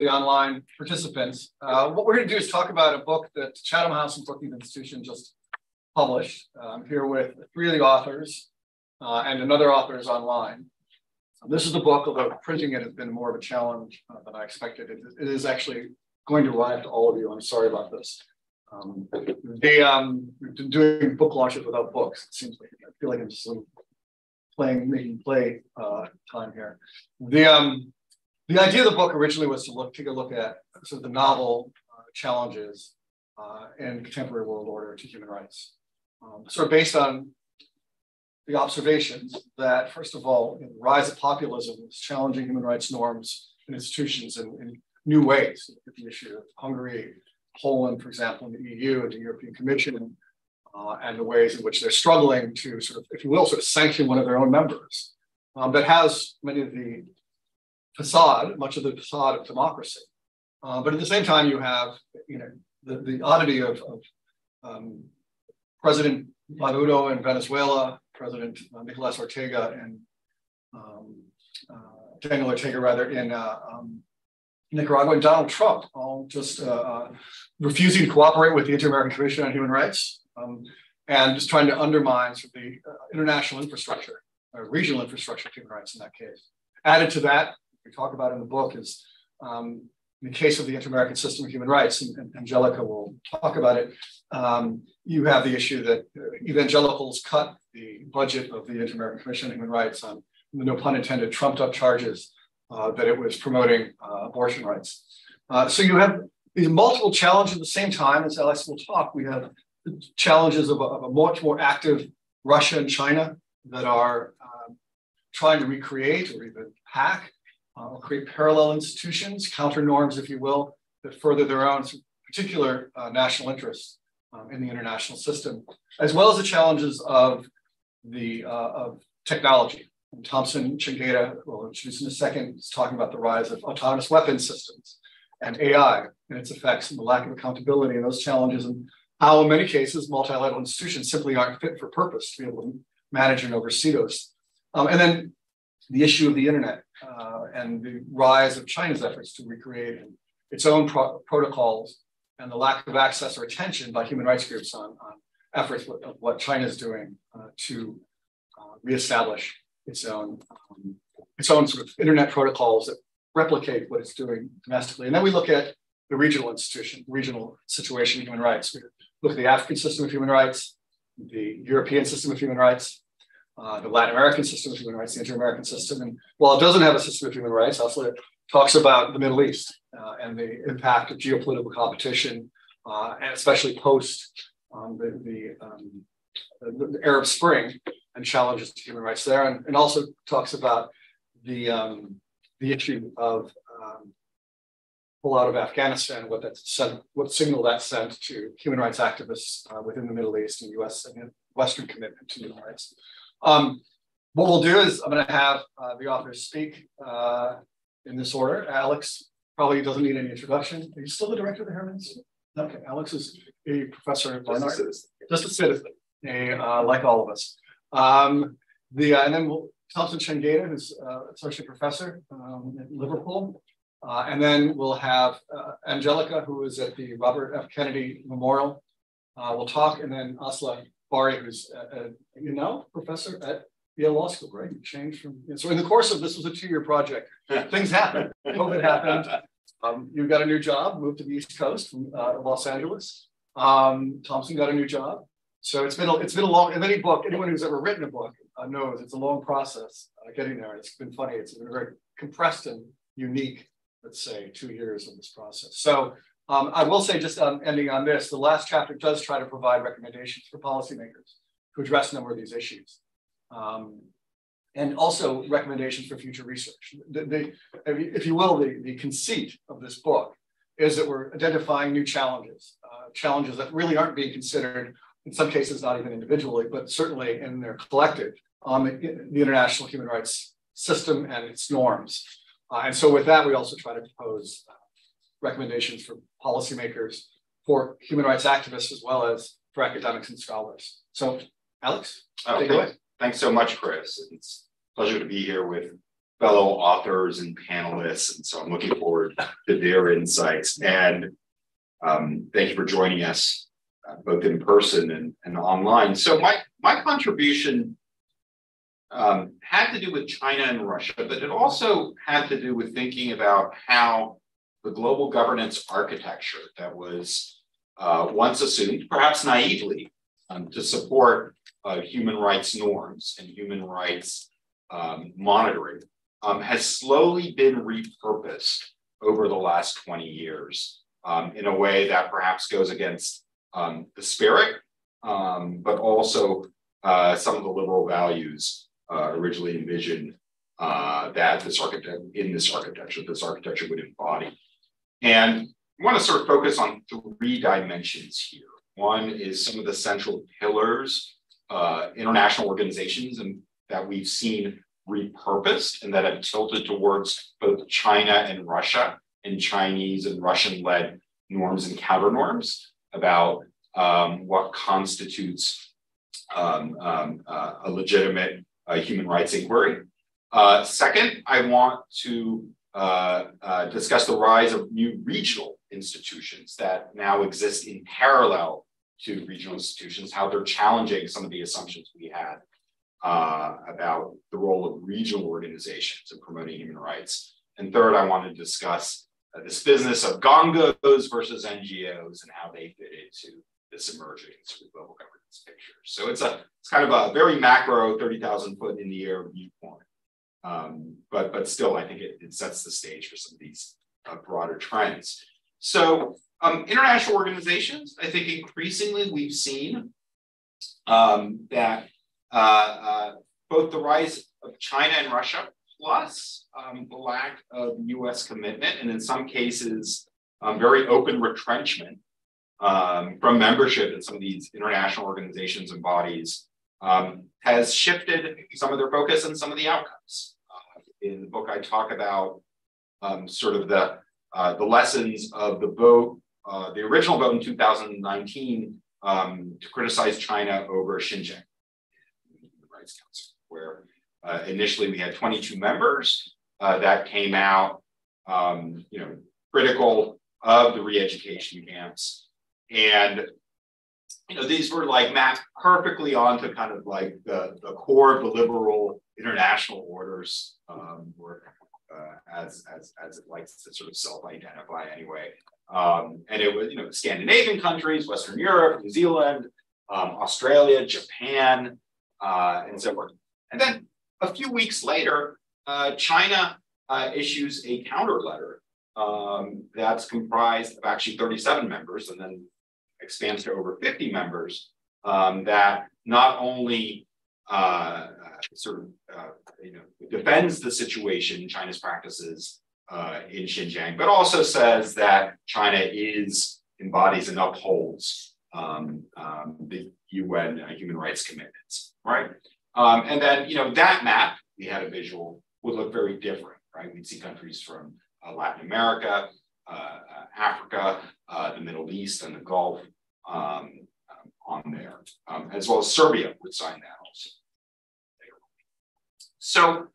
the online participants. Uh, what we're going to do is talk about a book that Chatham House and Brookings Institution just published. I'm here with three of the authors uh, and another author is online. This is the book, although printing it has been more of a challenge uh, than I expected. It, it is actually going to arrive to all of you. I'm sorry about this. Um, they, um, doing book launches without books. It seems like I feel like I'm just playing, making play uh, time here. The, um, the idea of the book originally was to look, take a look at sort of the novel uh, challenges uh, in contemporary world order to human rights. Um, sort of based on the observations that, first of all, the rise of populism is challenging human rights norms and institutions in, in new ways. The issue of Hungary, Poland, for example, in the EU and the European Commission, uh, and the ways in which they're struggling to sort of, if you will, sort of sanction one of their own members um, that has many of the facade, much of the facade of democracy. Uh, but at the same time, you have, you know, the, the oddity of, of um, President Maduro in Venezuela, President uh, Nicolas Ortega and um, uh, Daniel Ortega, rather, in uh, um, Nicaragua, and Donald Trump, all just uh, uh, refusing to cooperate with the Inter-American Commission on Human Rights um, and just trying to undermine sort of the international infrastructure, regional infrastructure of human rights in that case. Added to that, we talk about in the book is um, in the case of the Inter-American System of Human Rights, and, and Angelica will talk about it, um, you have the issue that evangelicals cut the budget of the Inter-American Commission on Human Rights on, no pun intended, trumped up charges uh, that it was promoting uh, abortion rights. Uh, so you have these multiple challenges at the same time, as Alex will talk, we have challenges of a, of a much more active Russia and China that are um, trying to recreate or even hack uh, create parallel institutions, counter norms, if you will, that further their own particular uh, national interests um, in the international system, as well as the challenges of the uh, of technology. And Thompson Chengeta, will introduce in a second, is talking about the rise of autonomous weapons systems and AI and its effects and the lack of accountability and those challenges and how in many cases multilateral institutions simply aren't fit for purpose to be able to manage and oversee those. Um, and then the issue of the internet uh, and the rise of China's efforts to recreate its own pro protocols and the lack of access or attention by human rights groups on, on efforts of what China is doing uh, to uh, reestablish its own um, its own sort of internet protocols that replicate what it's doing domestically. And then we look at the regional institution, regional situation of human rights. We look at the African system of human rights, the European system of human rights, uh, the Latin American system of human rights, the inter-American system. And while it doesn't have a system of human rights, also it talks about the Middle East uh, and the impact of geopolitical competition, uh, and especially post um, the, the, um, the, Arab Spring and challenges to human rights there, and, and also talks about the, um, the issue of um, pull out of Afghanistan, what that sent, what signal that sent to human rights activists uh, within the Middle East and U.S. and Western commitment to human rights. Um, what we'll do is I'm going to have uh, the authors speak uh, in this order. Alex probably doesn't need any introduction. Are you still the director of the Institute? Okay, Alex is a professor at Barnard. Just a citizen, a, uh, like all of us. Um, the, uh, and then we'll, Thompson Chengeta, who's uh, associate professor um, at Liverpool. Uh, and then we'll have Angelica, who is at the Robert F. Kennedy Memorial. we'll talk, and then Asli Bâli, who's, uh, uh, you know, professor at Yale Law School, right? You changed from, so in the course of this was a two-year project. Things happened. COVID happened. Um, you got a new job, moved to the East Coast from uh, Los Angeles. Um, Thompson got a new job. So it's been a, it's been a long, in any book, anyone who's ever written a book uh, knows it's a long process uh, getting there. It's been funny. It's been very compressed and unique, let's say, two years of this process. So um, I will say, just um, ending on this, the last chapter does try to provide recommendations for policymakers to address a number of these issues. Um, and also recommendations for future research. The, the, if you will, the, the conceit of this book is that we're identifying new challenges, uh, challenges that really aren't being considered, in some cases, not even individually, but certainly in their collective on the, the international human rights system and its norms. Uh, and so with that, we also try to propose uh, recommendations for policymakers, for human rights activists, as well as for academics and scholars. So, Alex, oh, take away. Thanks so much, Chris. It's a pleasure to be here with fellow authors and panelists. And so I'm looking forward to their insights. And um, thank you for joining us uh, both in person and, and online. So my, my contribution um, had to do with China and Russia, but it also had to do with thinking about how the global governance architecture that was uh, once assumed, perhaps naively, um, to support uh, human rights norms and human rights um, monitoring um, has slowly been repurposed over the last 20 years um, in a way that perhaps goes against um, the spirit, but also uh, some of the liberal values uh, originally envisioned uh, that this architect in this architecture, this architecture would embody. And I want to sort of focus on three dimensions here. One is some of the central pillars, uh, international organizations, and that we've seen repurposed and that have tilted towards both China and Russia and Chinese and Russian led norms and counter norms about um, what constitutes um, um, uh, a legitimate uh, human rights inquiry. Uh, second, I want to uh, uh, discuss the rise of new regional institutions that now exist in parallel to regional institutions, how they're challenging some of the assumptions we had uh, about the role of regional organizations in promoting human rights. And third, I want to discuss uh, this business of gongos versus NGOs and how they fit into this emerging sort of global governance picture. So it's a it's kind of a very macro, 30,000 foot in the air viewpoint. Um, but, but still, I think it, it, sets the stage for some of these uh, broader trends. So um, international organizations, I think increasingly we've seen um, that uh, uh, both the rise of China and Russia, plus um, the lack of US commitment, and in some cases, um, very open retrenchment um, from membership in some of these international organizations and bodies um, has shifted some of their focus and some of the outcomes. Uh, in the book, I talk about um, sort of the, uh, the lessons of the vote, uh, the original vote in 2019 um, to criticize China over Xinjiang. Rights Council, where uh, initially we had 22 members uh, that came out, um, you know, critical of the re-education camps. And, you know, these were like mapped perfectly onto kind of like the, the core of the liberal international orders, um, uh, as, as, as it likes to sort of self-identify anyway. Um, and it was, you know, Scandinavian countries, Western Europe, New Zealand, um, Australia, Japan, uh, and so forth. And then a few weeks later, uh, China uh, issues a counter letter um, that's comprised of actually 37 members and then expands to over 50 members um, that not only uh, sort of uh, you know defends the situation China's practices uh, in Xinjiang, but also says that China is embodies and upholds um, um, the UN uh, human rights commitments, right? Um, and then, you know, that map, we had a visual, would look very different, right? We'd see countries from uh, Latin America, uh, Africa, the Middle East, and the Gulf um, um, on there, um, as well as Serbia would sign that also. So,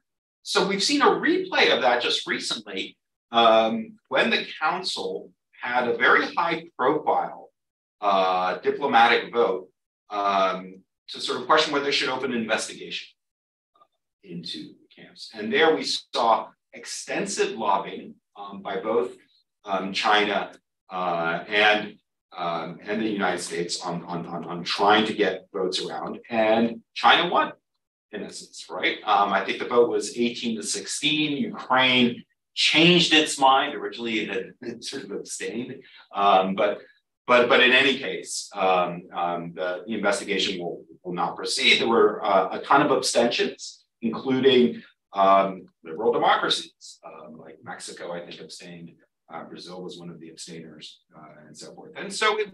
so we've seen a replay of that just recently um, when the council had a very high profile uh, diplomatic vote um, to sort of question whether they should open an investigation uh, into the camps. And there we saw extensive lobbying um, by both um, China uh, and um, and the United States on, on, on, on, trying to get votes around. And China won, in essence, right? Um, I think the vote was 18 to 16. Ukraine changed its mind. Originally, it had sort of abstained, um, but but, but in any case, um, um, the, the, investigation will, will not proceed. There were uh, a ton of abstentions, including um, liberal democracies, like Mexico, I think, abstained. Uh, Brazil was one of the abstainers, uh, and so forth. And so, it,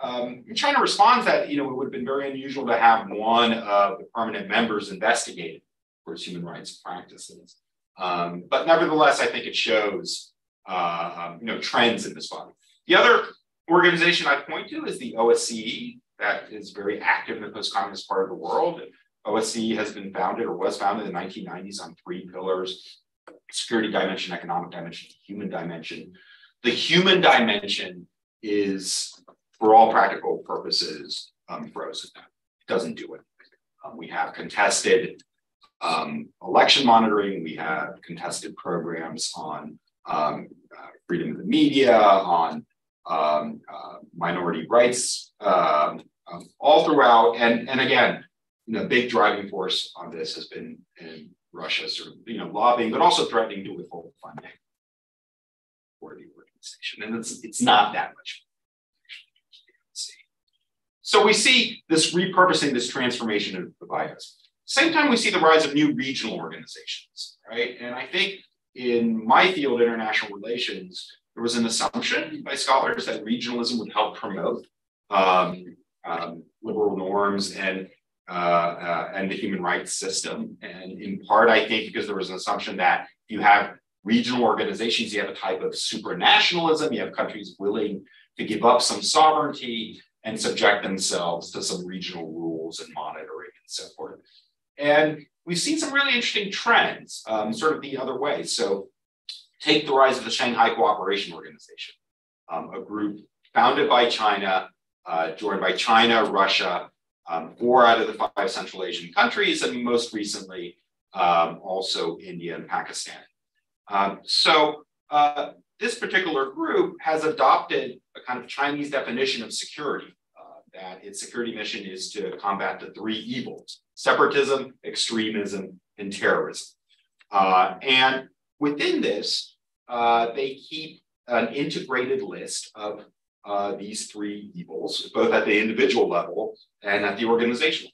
um, China responds that you know it would have been very unusual to have one of the permanent members investigated for its human rights practices. Um, but nevertheless, I think it shows uh, um, you know trends in this body. The other organization I point to is the OSCE that is very active in the post-communist part of the world. OSCE has been founded or was founded in the 1990s on three pillars security dimension, economic dimension, human dimension. The human dimension is, for all practical purposes, um, frozen. It doesn't do it. Um, we have contested um, election monitoring. We have contested programs on um, uh, freedom of the media, on um, uh, minority rights, um, um, all throughout. And, and again, you know, big driving force on this has been in Russia, sort of, you know, lobbying, but also threatening to withhold funding for the organization. And it's, it's not that much. So we see this repurposing, this transformation of the bias. Same time, we see the rise of new regional organizations, right? And I think in my field, international relations, there was an assumption by scholars that regionalism would help promote um, um, liberal norms and uh, uh, and the human rights system. And in part, I think because there was an assumption that you have regional organizations, you have a type of supranationalism, you have countries willing to give up some sovereignty and subject themselves to some regional rules and monitoring and so forth. And we've seen some really interesting trends, um, sort of the other way. So take the rise of the Shanghai Cooperation Organization, um, a group founded by China, uh, joined by China, Russia, um, four out of the five Central Asian countries, and most recently, um, also India and Pakistan. Um, so uh, this particular group has adopted a kind of Chinese definition of security, uh, that its security mission is to combat the three evils, separatism, extremism, and terrorism. Uh, and within this, uh, they keep an integrated list of uh, these three evils, both at the individual level and at the organizational.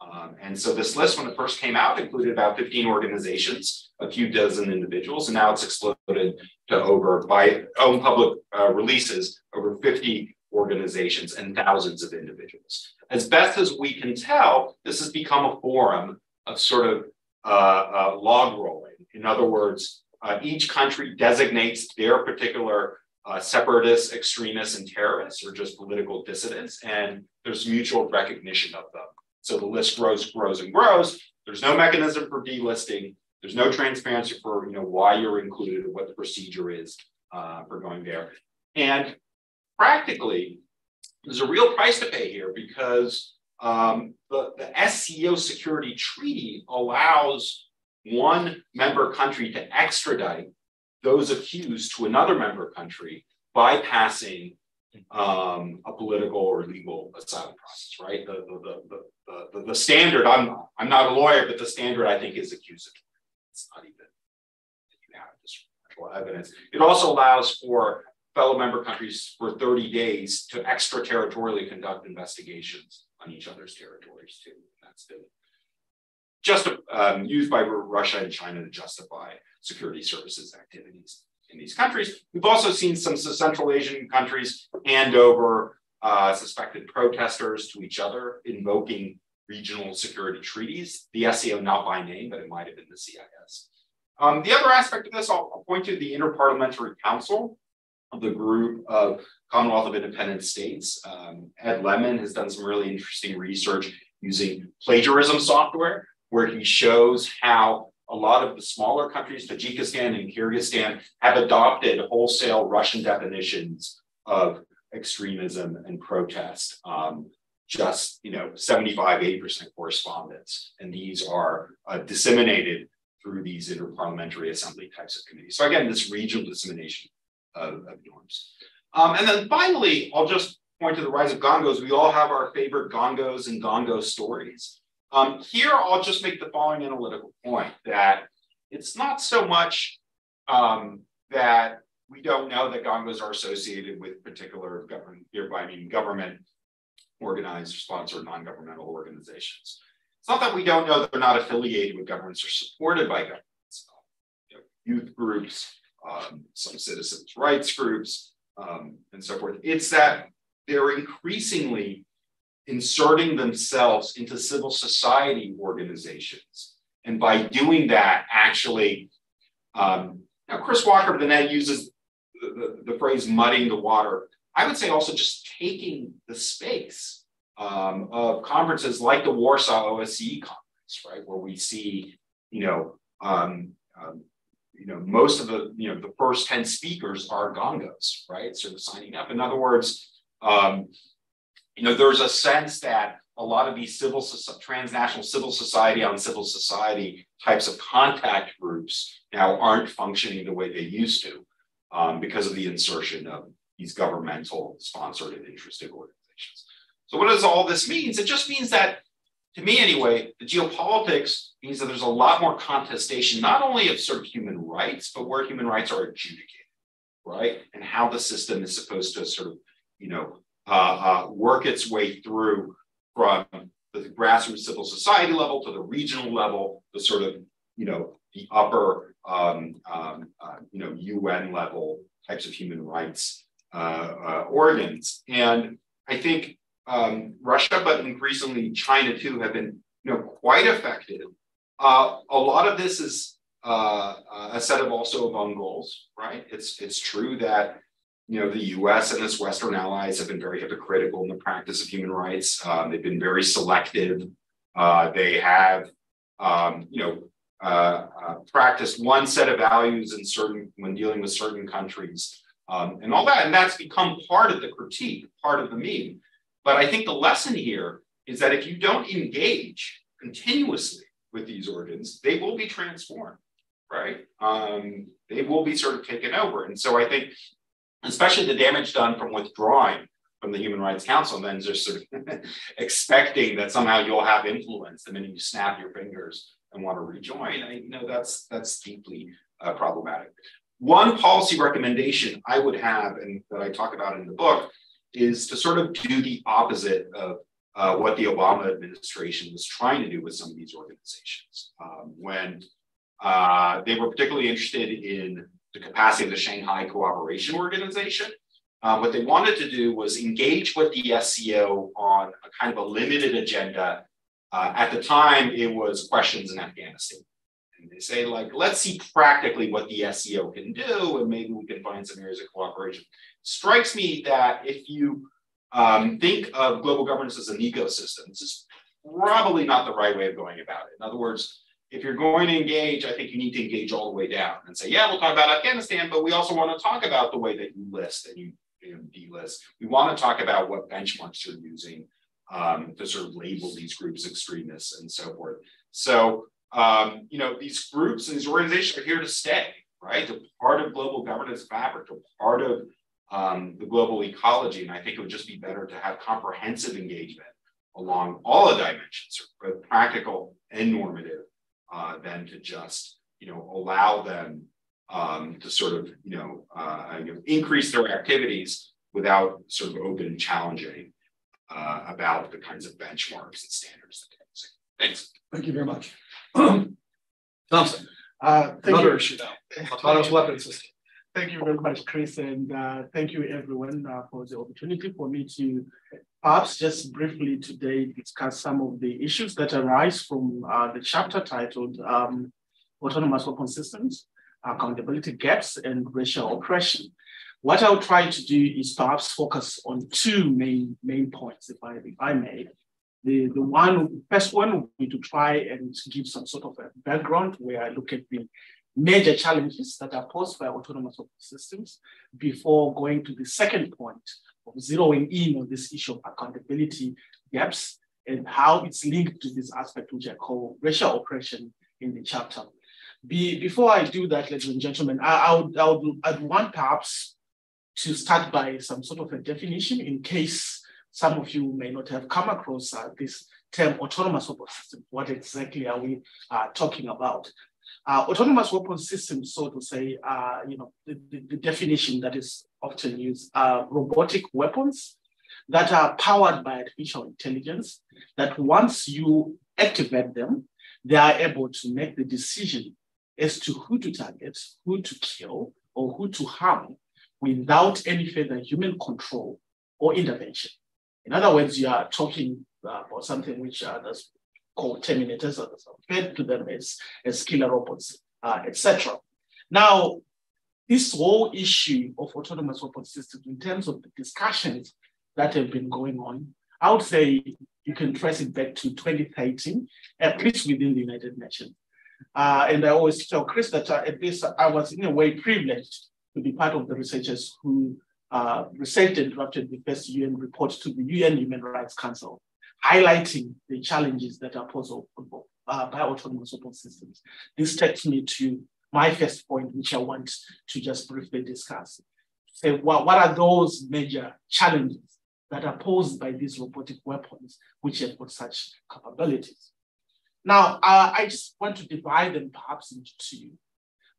Um, and so this list, when it first came out, included about 15 organizations, a few dozen individuals, and now it's exploded to over, by own public uh, releases, over 50 organizations and thousands of individuals. As best as we can tell, this has become a forum of sort of uh, uh, log rolling. In other words, uh, each country designates their particular uh, separatists, extremists, and terrorists, or just political dissidents, and there's mutual recognition of them. So the list grows, grows, and grows. There's no mechanism for delisting. There's no transparency for you know why you're included or what the procedure is uh, for going there. And practically, there's a real price to pay here because um, the, the SCO security treaty allows one member country to extradite those accused to another member country bypassing um, a political or legal asylum process, right? The, the, the, the, the, standard, I'm, I'm not a lawyer, but the standard I think is accusatory. It's not even that you have this evidence. It also allows for fellow member countries for 30 days to extraterritorially conduct investigations on each other's territories too. That's been just um, used by Russia and China to justify security services activities in these countries. We've also seen some Central Asian countries hand over uh, suspected protesters to each other, invoking regional security treaties. The SCO not by name, but it might have been the CIS. Um, the other aspect of this, I'll, I'll point to the Interparliamentary Council of the group of Commonwealth of Independent States. Um, Ed Lemon has done some really interesting research using plagiarism software, where he shows how a lot of the smaller countries, Tajikistan and Kyrgyzstan, have adopted wholesale Russian definitions of extremism and protest. Um, just you know 75 80% correspondence. And these are uh, disseminated through these interparliamentary assembly types of committees. So again this regional dissemination of, of norms. Um, and then finally i'll just point to the rise of gongos. We all have our favorite gongos and gongo stories um, here, I'll just make the following analytical point that it's not so much um, that we don't know that gongos are associated with particular government, hereby I mean government organized or sponsored non-governmental organizations. It's not that we don't know they're not affiliated with governments or supported by governments. You know, youth groups, um, some citizens' rights groups, um, and so forth. It's that they're increasingly inserting themselves into civil society organizations. And by doing that, actually, um, now Chris Walker Net uses the, the, the, phrase muddying the water. I would say also just taking the space um, of conferences like the Warsaw OSCE conference, right, where we see, you know, um, um you know, most of the, you know, the first 10 speakers are gongos, right? Sort of signing up. In other words, um, you know, there's a sense that a lot of these civil transnational civil society on civil society types of contact groups now aren't functioning the way they used to um, because of the insertion of these governmental sponsored and interested organizations. So what does all this mean? It just means that, to me anyway, the geopolitics means that there's a lot more contestation, not only of sort of human rights, but where human rights are adjudicated, right? And how the system is supposed to sort of, you know, uh, uh, work its way through from the grassroots civil society level to the regional level, the sort of, you know, the upper, um, um, uh, you know, UN level types of human rights uh, uh, organs. And I think um, Russia, but increasingly China too, have been, you know, quite effective. Uh, a lot of this is uh, a set of also of own goals, right? It's it's true that you know, the US and its Western allies have been very hypocritical in the practice of human rights. Um, they've been very selective. Uh, they have, um, you know, uh, uh, practiced one set of values in certain when dealing with certain countries um, and all that. And that's become part of the critique, part of the meme. But I think the lesson here is that if you don't engage continuously with these organs, they will be transformed, right? Um, they will be sort of taken over. And so I think especially the damage done from withdrawing from the Human Rights Council, and then just sort of expecting that somehow you'll have influence the minute you snap your fingers and want to rejoin. I you know that's that's deeply uh, problematic. One policy recommendation I would have, and that I talk about in the book, is to sort of do the opposite of uh, what the Obama administration was trying to do with some of these organizations. Um, when uh, they were particularly interested in the capacity of the Shanghai Cooperation Organization. Um, what they wanted to do was engage with the SCO on a kind of a limited agenda. Uh, at the time, it was questions in Afghanistan. And they say, like, let's see practically what the SCO can do, and maybe we can find some areas of cooperation. Strikes me that if you um, think of global governance as an ecosystem, this is probably not the right way of going about it. In other words, if you're going to engage, I think you need to engage all the way down and say, yeah, we'll talk about Afghanistan, but we also want to talk about the way that you list and you, you know, delist. We want to talk about what benchmarks you're using um, to sort of label these groups extremists and so forth. So, um, you know, these groups and these organizations are here to stay, right? They're part of global governance fabric, they're part of um, the global ecology. And I think it would just be better to have comprehensive engagement along all the dimensions, both practical and normative, uh, than to just you know allow them um, to sort of you know, uh, you know, increase their activities without sort of open and challenging uh, about the kinds of benchmarks and standards that they're Thanks. Thank you very much. Thompson, uh, another you. issue now, autonomous weapons system. Thank you very much, Chris, and uh, thank you everyone uh, for the opportunity for me to perhaps just briefly today discuss some of the issues that arise from uh, the chapter titled um, Autonomous Weapon Systems, Accountability Gaps and Racial Oppression. What I'll try to do is perhaps focus on two main, main points, if I, if I may. The, the one, first one would be to try and give some sort of a background where I look at the major challenges that are posed by autonomous systems before going to the second point of zeroing in on this issue of accountability gaps and how it's linked to this aspect which I call racial oppression in the chapter. Be, before I do that, ladies and gentlemen, I, I, would, I would I'd want perhaps to start by some sort of a definition in case some of you may not have come across uh, this term autonomous system. What exactly are we uh, talking about? Uh, autonomous weapon systems, so to say, uh, you know, the, the, the, definition that is often used are robotic weapons that are powered by artificial intelligence, that once you activate them, they are able to make the decision as to who to target, who to kill, or who to harm without any further human control or intervention. In other words, you are talking uh, about something which uh, called terminators or referred to them as, as killer robots, uh, etc. Now, this whole issue of autonomous weapon systems in terms of the discussions that have been going on, I would say you can trace it back to 2013, at least within the United Nations. Uh, and I always tell Chris that uh, at least I was in a way privileged to be part of the researchers who uh, researched and drafted the first UN report to the UN Human Rights Council, highlighting the challenges that are posed uh, by autonomous weapon systems. This takes me to my first point, which I want to just briefly discuss. Say, well, what are those major challenges that are posed by these robotic weapons, which have got such capabilities? Now, uh, I just want to divide them perhaps into two.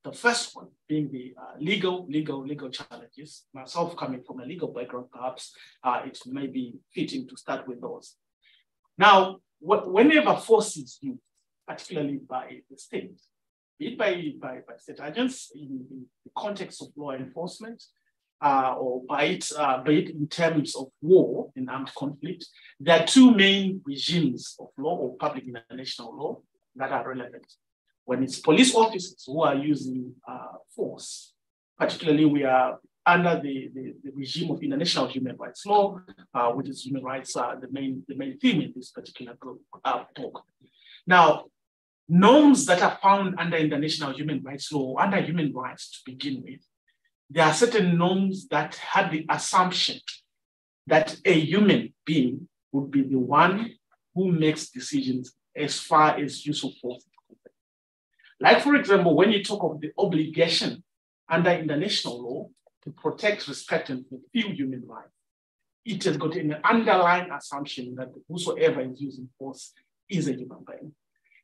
The first one being the uh, legal, legal, legal challenges. Myself coming from a legal background, perhaps uh, it may be fitting to start with those. Now, wh whenever force is used, particularly by the state, be it by, by, by state agents in, in, the context of law enforcement, uh, or by it, uh, by it in terms of war and armed conflict, there are two main regimes of law or public international law that are relevant. When it's police officers who are using uh, force, particularly we are under the, the, the, regime of international human rights law, uh, which is human rights, uh, the main the main theme in this particular book, uh, talk. Now, norms that are found under international human rights law, under human rights to begin with, there are certain norms that had the assumption that a human being would be the one who makes decisions as far as use of force Like, for example, when you talk of the obligation under international law to protect, respect, and fulfill human rights, it has got an underlying assumption that whosoever is using force is a human being.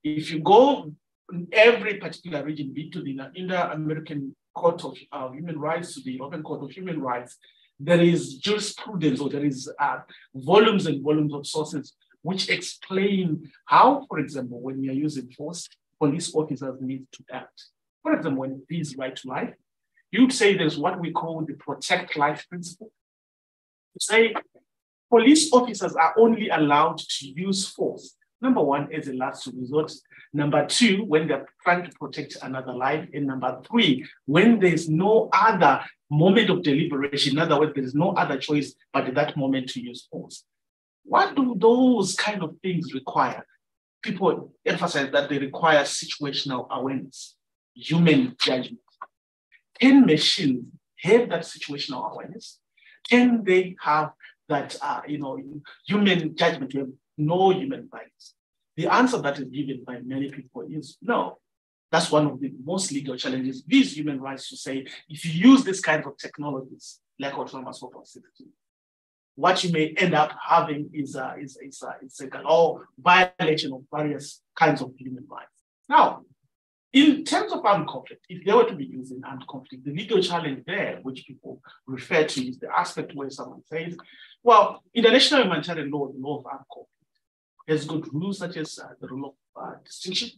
If you go in every particular region, be to the Inter-American Court of uh, Human Rights, to the European Court of Human Rights, there is jurisprudence or there is uh, volumes and volumes of sources which explain how, for example, when we are using force, police officers need to act. For example, when it is right to life, you'd say there's what we call the protect life principle. You say police officers are only allowed to use force Number one, as a last resort. Number two, when they're trying to protect another life. And number three, when there's no other moment of deliberation, in other words, there is no other choice but at that moment to use force. What do those kind of things require? People emphasize that they require situational awareness, human judgment. Can machines have that situational awareness? Can they have that, uh, you know, human judgment, no human rights? The answer that is given by many people is no. That's one of the most legal challenges. These human rights to say, if you use this kind of technologies like autonomous weapon systems, what you may end up having is a, is, is a, is a or violation of various kinds of human rights. Now, in terms of armed conflict, if they were to be used in armed conflict, the legal challenge there, which people refer to, is the aspect where someone says, well, international humanitarian law, the law of armed conflict, has got rules such as uh, the rule of uh, distinction,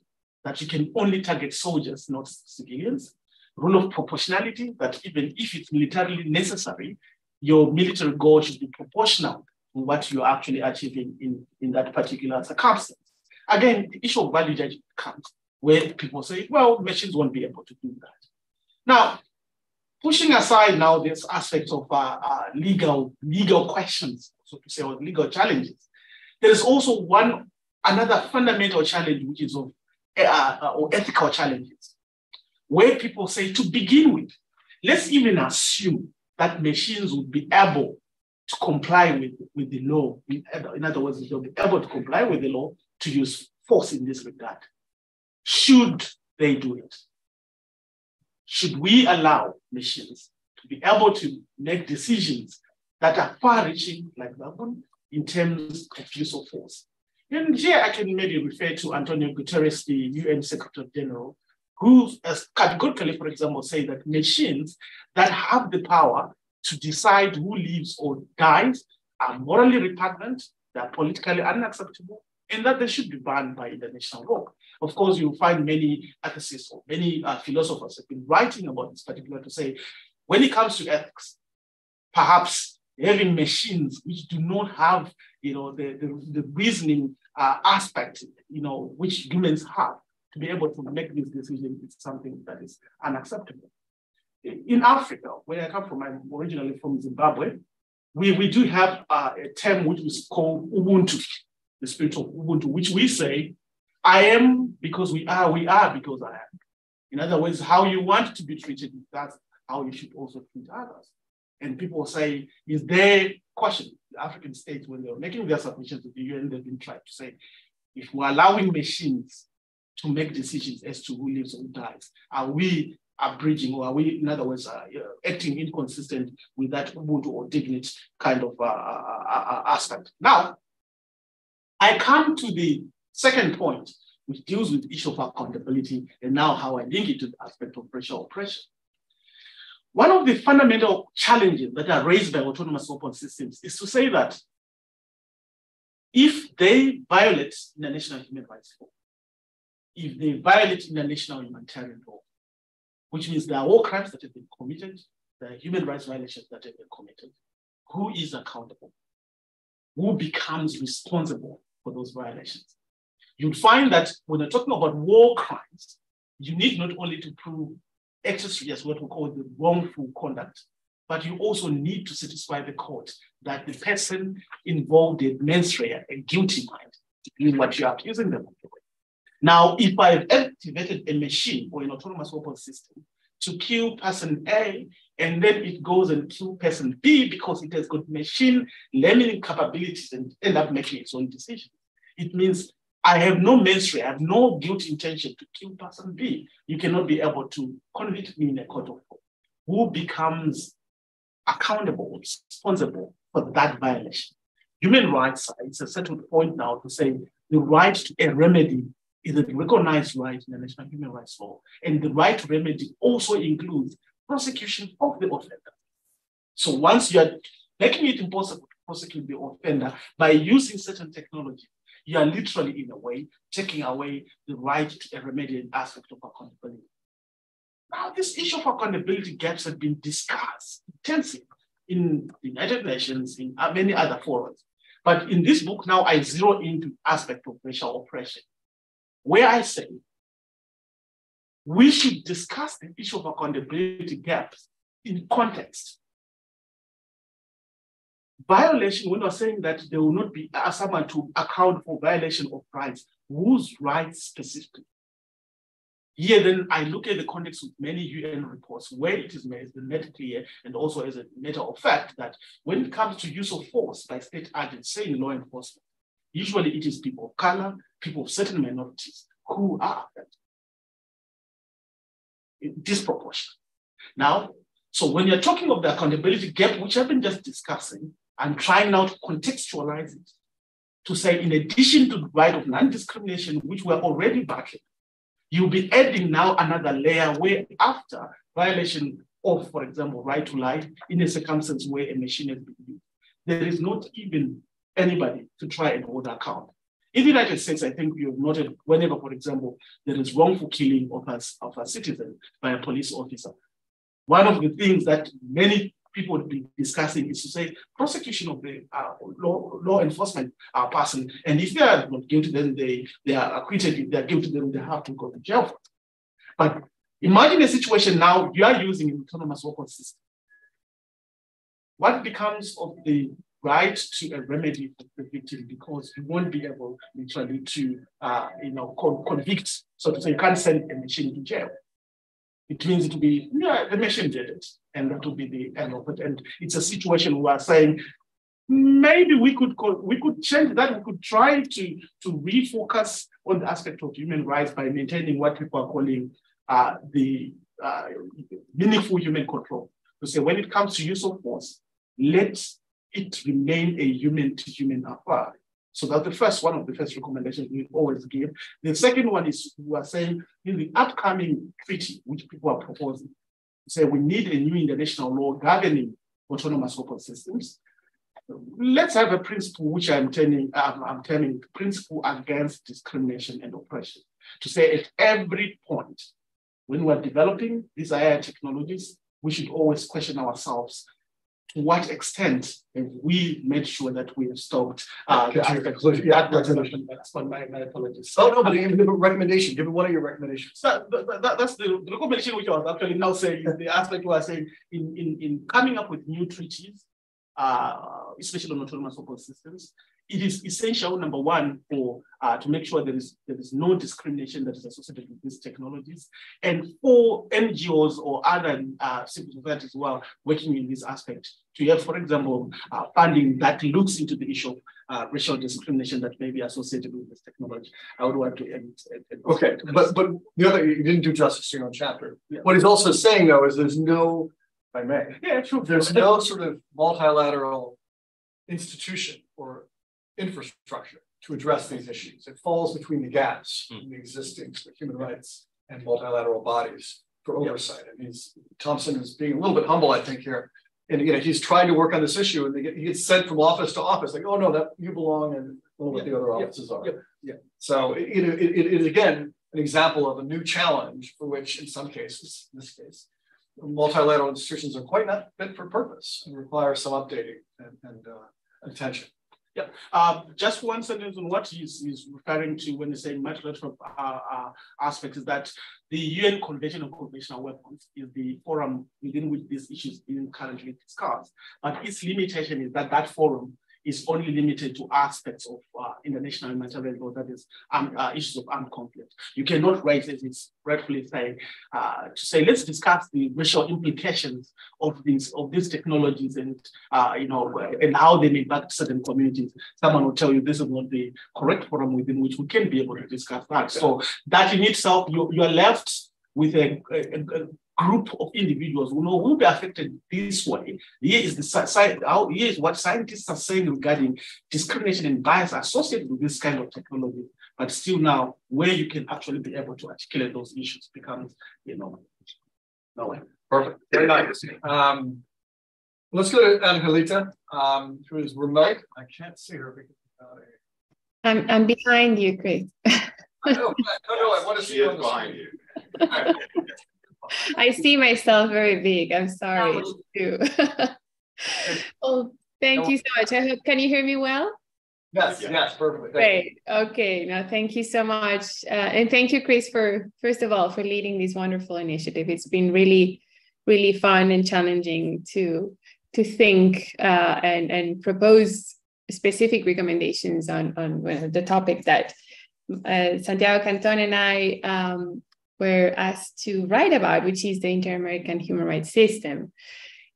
that you can only target soldiers, not civilians. Rule of proportionality, that even if it's militarily necessary, your military goal should be proportional to what you're actually achieving in, in that particular circumstance. Again, the issue of value judgment comes where people say, well, machines won't be able to do that. Now, pushing aside now this aspect of uh, uh, legal legal questions, so to say, or legal challenges, there is also one another fundamental challenge, which is of uh, uh, or ethical challenges, where people say to begin with, let's even assume that machines would be able to comply with, with the law. In other words, they'll be able to comply with the law to use force in this regard. Should they do it? Should we allow machines to be able to make decisions that are far reaching like that one, in terms of use of force. And here I can maybe refer to Antonio Guterres, the UN Secretary General, who categorically, for example, say that machines that have the power to decide who lives or dies are morally repugnant, they're politically unacceptable, and that they should be banned by international law. Of course, you'll find many ethicists or many uh, philosophers have been writing about this particular to say, when it comes to ethics, perhaps having machines which do not have, you know, the, the, the reasoning uh, aspect, you know, which humans have to be able to make these decisions is something that is unacceptable. In Africa, where I come from, I'm originally from Zimbabwe, we, we do have uh, a term which is called Ubuntu, the spirit of Ubuntu, which we say I am because we are, we are because I am. In other words, how you want to be treated, that's how you should also treat others. And people say, is there question? The African states, when they were making their submissions to the UN, they've been trying to say, if we're allowing machines to make decisions as to who lives or dies, are we abridging or are we, in other words, uh, acting inconsistent with that Ubuntu or dignity kind of uh, uh, uh, aspect? Now, I come to the second point, which deals with the issue of accountability and now how I link it to the aspect of racial oppression. One of the fundamental challenges that are raised by autonomous weapon systems is to say that if they violate international human rights law, if they violate international humanitarian law, which means there are war crimes that have been committed, there are human rights violations that have been committed, who is accountable? Who becomes responsible for those violations? You'd find that when you're talking about war crimes, you need not only to prove actus reus what we call the wrongful conduct. But you also need to satisfy the court that the person involved in mens rea, a guilty mind, in what you are accusing them of. doing. Now, if I've activated a machine or an autonomous weapon system to kill person A, and then it goes and kill person B because it has got machine learning capabilities and end up making its own decisions. It means I have no mens rea, I have no guilty intention to kill person B. You cannot be able to convict me in a court of law. Who becomes accountable, responsible for that violation? Human rights, it's a settled point now to say the right to a remedy is a recognized right in the national human rights law. And the right to remedy also includes prosecution of the offender. So once you are making it impossible to prosecute the offender by using certain technology, you are literally, in a way, taking away the right to a remedial aspect of accountability. Now, this issue of accountability gaps have been discussed intensively in the United Nations, in many other forums. But in this book, now I zero into aspect of racial oppression, where I say we should discuss the issue of accountability gaps in context violation, we're not saying that there will not be someone to account for violation of rights, whose rights specifically? Here, then I look at the context of many UN reports where it is made, made clear, and also as a matter of fact, that when it comes to use of force by state agents, say in law enforcement, usually it is people of color, people of certain minorities who are disproportionate. Now, so when you're talking of the accountability gap, which I've been just discussing, I'm trying now to contextualize it to say, in addition to the right of non-discrimination, which we're already battling, you'll be adding now another layer where after violation of, for example, right to life in a circumstance where a machine has been used, there is not even anybody to try and hold account. In the United States, I think you have noted whenever, for example, there is wrongful killing of a, of a citizen by a police officer. One of the things that many people would be discussing is to say prosecution of the uh, law, law enforcement uh, person. And if they are not guilty, then they, they are acquitted. If they are guilty, then they have to go to jail. But imagine a situation now you are using an autonomous weapon system. What becomes of the right to a remedy for the victim because you won't be able literally to uh, you know convict so to say you can't send a machine to jail it means it will be, yeah, the machine did it. And that will be the end of it. And it's a situation where saying, maybe we could we could change that. We could try to, to refocus on the aspect of human rights by maintaining what people are calling uh, the uh, meaningful human control. To say when it comes to use of force, let it remain a human to human affair. So that's the first one of the first recommendations we always give. The second one is we are saying in the upcoming treaty, which people are proposing, say we need a new international law governing autonomous weapon systems. Let's have a principle which I'm turning, um, I'm turning principle against discrimination and oppression. To say at every point, when we're developing these AI technologies, we should always question ourselves to what extent have we made sure that we have stopped uh, the aspects of yeah, that's my, my apologies. Oh, no, but give a recommendation. Give me one of your recommendations. So that, that, that's the, the, recommendation which I was actually now saying the aspect where I say in, in, in coming up with new treaties, uh, especially on autonomous support systems, it is essential, number one, for uh, to make sure there is there is no discrimination that is associated with these technologies, and for NGOs or other uh, civil society as well working in this aspect to have, for example, uh, funding that looks into the issue of uh, racial discrimination that may be associated with this technology. I would want to end. end okay, but but the other you didn't do justice to your own chapter. Yeah. What he's also saying though is there's no, if I may, yeah, sure. There's no sort of multilateral institution or infrastructure to address these issues. It falls between the gaps in the existing human rights and multilateral bodies for oversight. And he's Thompson is being a little bit humble, I think, here. And you know, he's trying to work on this issue, and get, he gets sent from office to office, like, oh no, that you belong, and what the other offices are. Yeah. So it, it, it, it is again an example of a new challenge for which, in some cases, in this case, multilateral institutions are quite not fit for purpose and require some updating and, and uh, attention. Yeah, uh, just one sentence on what he's, he's referring to when he's saying multilateral uh, uh, aspect is that the UN Convention on Conventional Weapons is the forum within which these issues being currently discussed. But its limitation is that that forum is only limited to aspects of uh, international humanitarian law, that is um, uh, issues of armed conflict. You cannot raise, as it's rightfully saying, uh, to say, let's discuss the racial implications of these of these technologies and uh, you know and how they impact certain communities. Someone will tell you this is not the correct forum within which we can be able to discuss that. So that in itself, you, you are left with a, a, a group of individuals who know will be affected this way. Here is the how here is what scientists are saying regarding discrimination and bias associated with this kind of technology. But still now, where you can actually be able to articulate those issues becomes, you know, no way. Perfect. Very nice. Um, let's go to Angelita, um, who is remote. I can't see her because I'm I'm behind you, Chris. I know, no, no, I want to see you behind you. I see myself very big. I'm sorry too. well, thank you so much. I hope can you hear me well? Yes, yes, perfectly. Great. Okay. Now, thank you so much, uh, and thank you, Chris, for first of all for leading this wonderful initiative. It's been really, really fun and challenging to to think uh, and and propose specific recommendations on on the topic that uh, Santiago Canton and I um, were asked to write about, which is the Inter-American Human Rights System.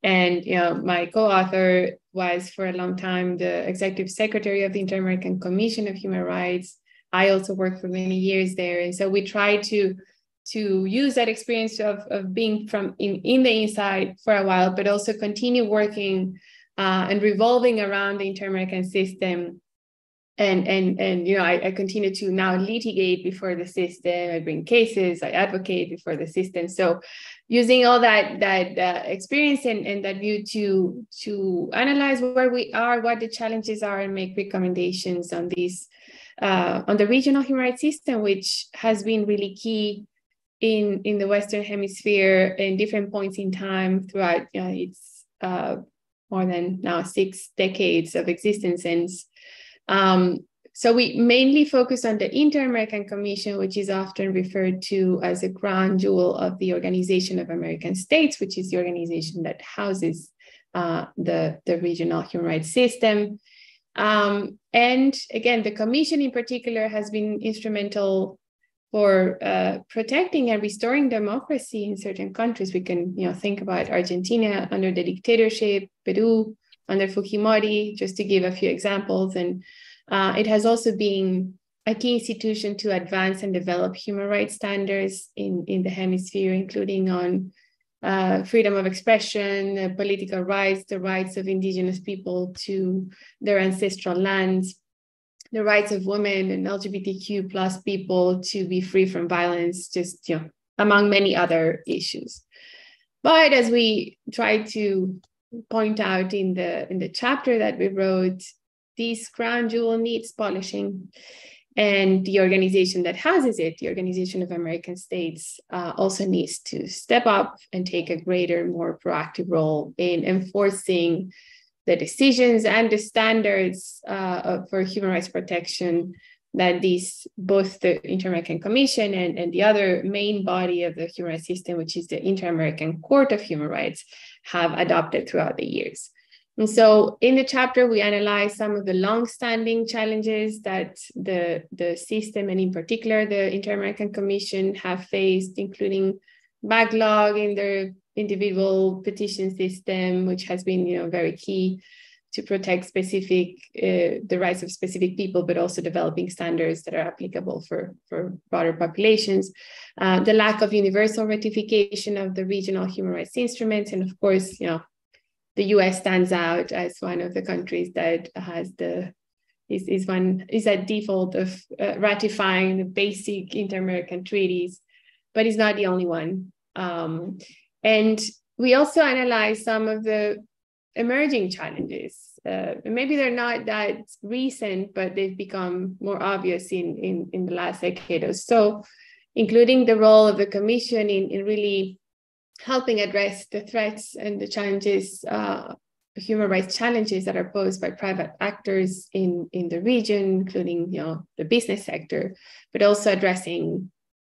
And you know, my co-author was for a long time the executive secretary of the Inter-American Commission of Human Rights. I also worked for many years there, and so we tried to to use that experience of, of being from in, in the inside for a while, but also continue working uh, and revolving around the inter-American system and and and you know I, I, continue to now litigate before the system. I bring cases i advocate before the system. So using all that that uh, experience and, and that view to to analyze where we are what the challenges are and make recommendations on these uh, on the regional human rights system which has been really key in in the western hemisphere in different points in time throughout you know, its uh, more than now six decades of existence. And um, so we mainly focus on the Inter-American Commission, which is often referred to as a grand jewel of the Organization of American States, which is the organization that houses uh, the, the regional human rights system. Um, and again, the commission in particular has been instrumental for uh, protecting and restoring democracy in certain countries. We can, you know, think about Argentina under the dictatorship, Peru under Fujimori, just to give a few examples. And uh, it has also been a key institution to advance and develop human rights standards in, in the hemisphere, including on uh, freedom of expression, uh, political rights, the rights of indigenous people to their ancestral lands, the rights of women and LGBTQ plus people to be free from violence, just you know, among many other issues. But as we try to point out in the in the chapter that we wrote, this crown jewel needs polishing. And the organization that houses it, the Organization of American States, uh, also needs to step up and take a greater, more proactive role in enforcing the decisions and the standards uh, for human rights protection that these both the Inter-American Commission and, and the other main body of the human rights system, which is the Inter-American Court of Human Rights, have adopted throughout the years. And so in the chapter, we analyze some of the long-standing challenges that the, the system and in particular the Inter-American Commission have faced, including backlog in their individual petition system, which has been you know, very key to protect specific uh, the rights of specific people, but also developing standards that are applicable for, for broader populations. Uh, the lack of universal ratification of the regional human rights instruments, and of course, you know, the U.S. stands out as one of the countries that has the is, is one is at default of uh, ratifying the basic inter-American treaties, but it's not the only one. Um, and we also analyze some of the emerging challenges. Uh, maybe they're not that recent, but they've become more obvious in, in, in the last decade or so, including the role of the Commission in, in really helping address the threats and the challenges, uh, human rights challenges that are posed by private actors in, in the region, including you know, the business sector, but also addressing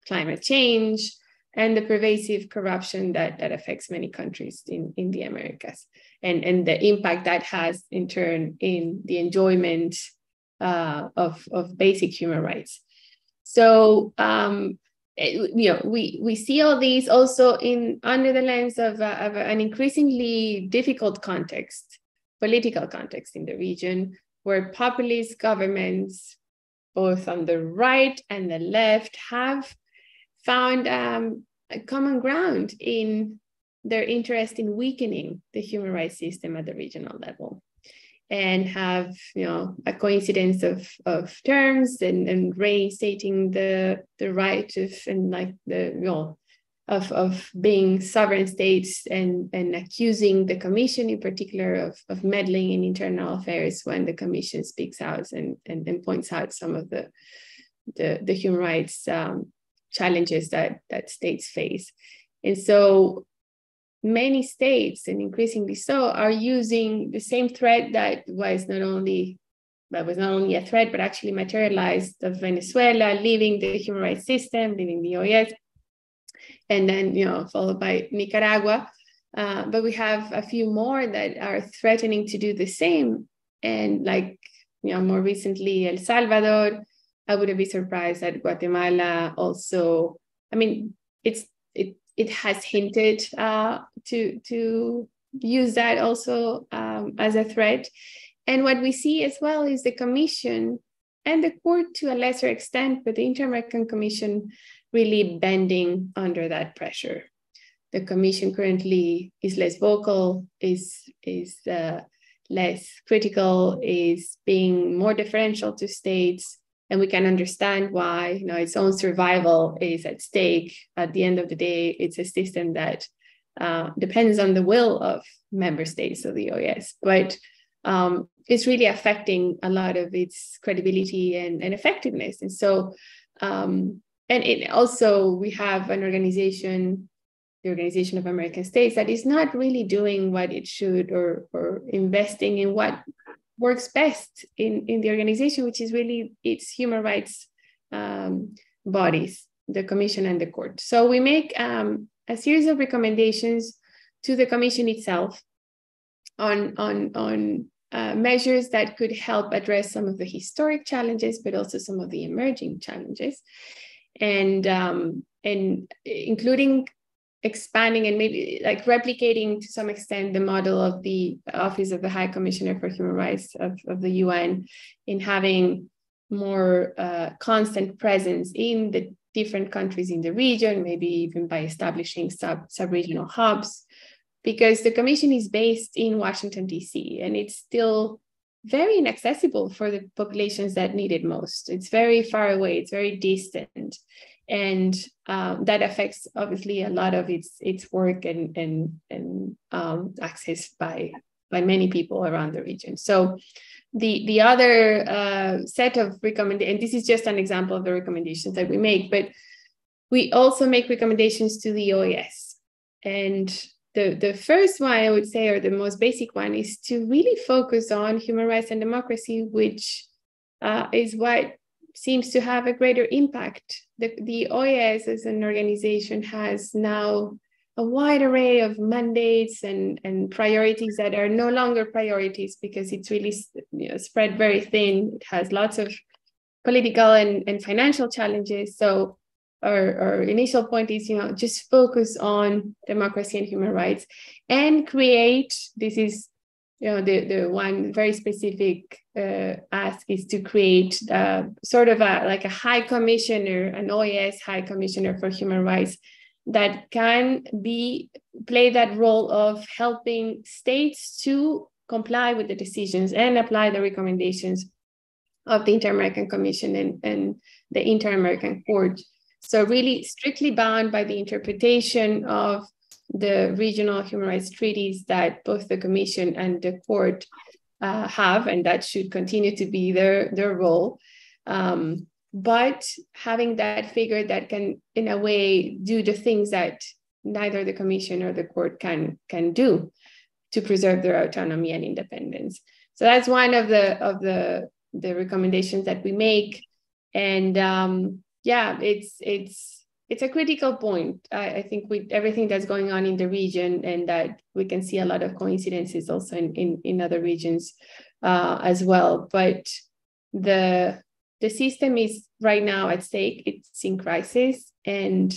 climate change, and the pervasive corruption that, that affects many countries in, in the Americas and, and the impact that has in turn in the enjoyment uh, of, of basic human rights. So um, it, you know we we see all these also in under the lens of, uh, of an increasingly difficult context, political context in the region, where populist governments, both on the right and the left, have found um, a common ground in their interest in weakening the human rights system at the regional level and have you know a coincidence of of terms and and reinstating the the right of and like the you know of of being sovereign states and and accusing the commission in particular of of meddling in internal affairs when the commission speaks out and and, and points out some of the the, the human rights um, challenges that that states face. And so many states, and increasingly so, are using the same threat that was not only that was not only a threat, but actually materialized of Venezuela leaving the human rights system, leaving the OAS, and then you know followed by Nicaragua. Uh, but we have a few more that are threatening to do the same, and like you know more recently El Salvador, I wouldn't be surprised that Guatemala also. I mean, it's it it has hinted uh, to to use that also um, as a threat. And what we see as well is the Commission and the court to a lesser extent, but the Inter-American Commission really bending under that pressure. The Commission currently is less vocal, is is uh, less critical, is being more deferential to states, and we can understand why you know its own survival is at stake. At the end of the day it's a system that uh, depends on the will of member states of the oas but um, it's really affecting a lot of its credibility and, and effectiveness. And so um, and it also we have an organization the organization of american states that is not really doing what it should or or investing in what works best in, in the organization, which is really its human rights um, bodies, the commission and the court. So we make um, a series of recommendations to the commission itself on, on, on uh, measures that could help address some of the historic challenges, but also some of the emerging challenges. And, um, and including expanding and maybe like replicating to some extent the model of the Office of the High Commissioner for Human Rights of, of the UN in having more uh, constant presence in the different countries in the region, maybe even by establishing sub sub-regional hubs, because the commission is based in Washington, D.C., and it's still very inaccessible for the populations that need it most. It's very far away, it's very distant and um, that affects obviously a lot of its its work and and and um, access by by many people around the region. So the the other uh, set of recommendations, and this is just an example of the recommendations that we make, but we also make recommendations to the OAS. And the, the first one I would say, or the most basic one, is to really focus on human rights and democracy, which uh, is what seems to have a greater impact. The, the OAS as an organization has now a wide array of mandates and, and priorities that are no longer priorities because it's really you know, spread very thin. It has lots of political and, and financial challenges. So our, our initial point is, you know, just focus on democracy and human rights and create, this is, you know, the, the one very specific uh, ask is to create uh, sort of a, like a high commissioner, an OAS high commissioner for human rights that can be play that role of helping states to comply with the decisions and apply the recommendations of the Inter-American Commission and, and the Inter-American Court. So really strictly bound by the interpretation of the regional human rights treaties that both the Commission and the Court uh, have, and that should continue to be their, their role. Um, but having that figure that can in a way do the things that neither the commission or the court can can do to preserve their autonomy and independence so that's one of the of the the recommendations that we make and um yeah it's it's it's a critical point I, I think with everything that's going on in the region and that we can see a lot of coincidences also in in, in other regions uh, as well but the the system is right now at stake, it's in crisis, and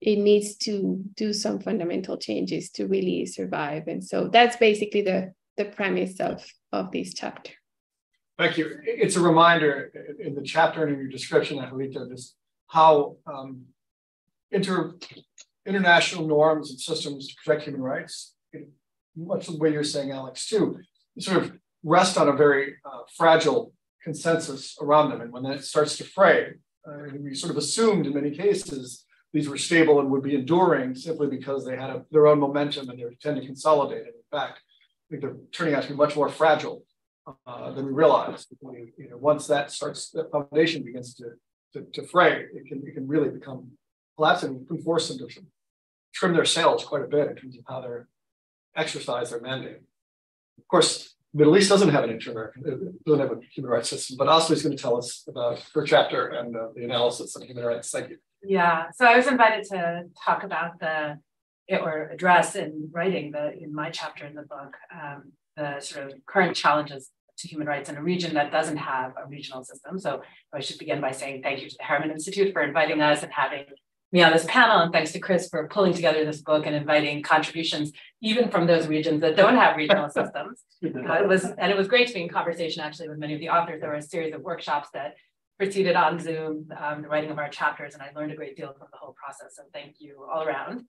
it needs to do some fundamental changes to really survive. And so that's basically the, the premise of, of this chapter. Thank you. It's a reminder in the chapter and in your description, Angelita, just how um, inter, international norms and systems to protect human rights, much the way you're saying, Alex, too, sort of rest on a very uh, fragile consensus around them. And when that starts to fray, uh, we sort of assumed in many cases these were stable and would be enduring simply because they had a, their own momentum and they tend to consolidate. And in fact, I think they're turning out to be much more fragile uh, than we realized. You know, once that starts, that foundation begins to, to, to, fray, it can, it can really become and can force them to trim their sails quite a bit in terms of how they exercise their mandate. Of course, Middle East doesn't have an inter-American, doesn't have a human rights system, but Asli is going to tell us about her chapter and uh, the analysis of human rights. Thank you. Yeah, so I was invited to talk about the, or address in writing the, in my chapter in the book, um, the sort of current challenges to human rights in a region that doesn't have a regional system. So I should begin by saying thank you to the Harriman Institute for inviting us and having me on this panel. And thanks to Chris for pulling together this book and inviting contributions, even from those regions that don't have regional systems. Uh, it was, and it was great to be in conversation actually with many of the authors. There were a series of workshops that proceeded on Zoom, um, the writing of our chapters, and I learned a great deal from the whole process. So thank you all around.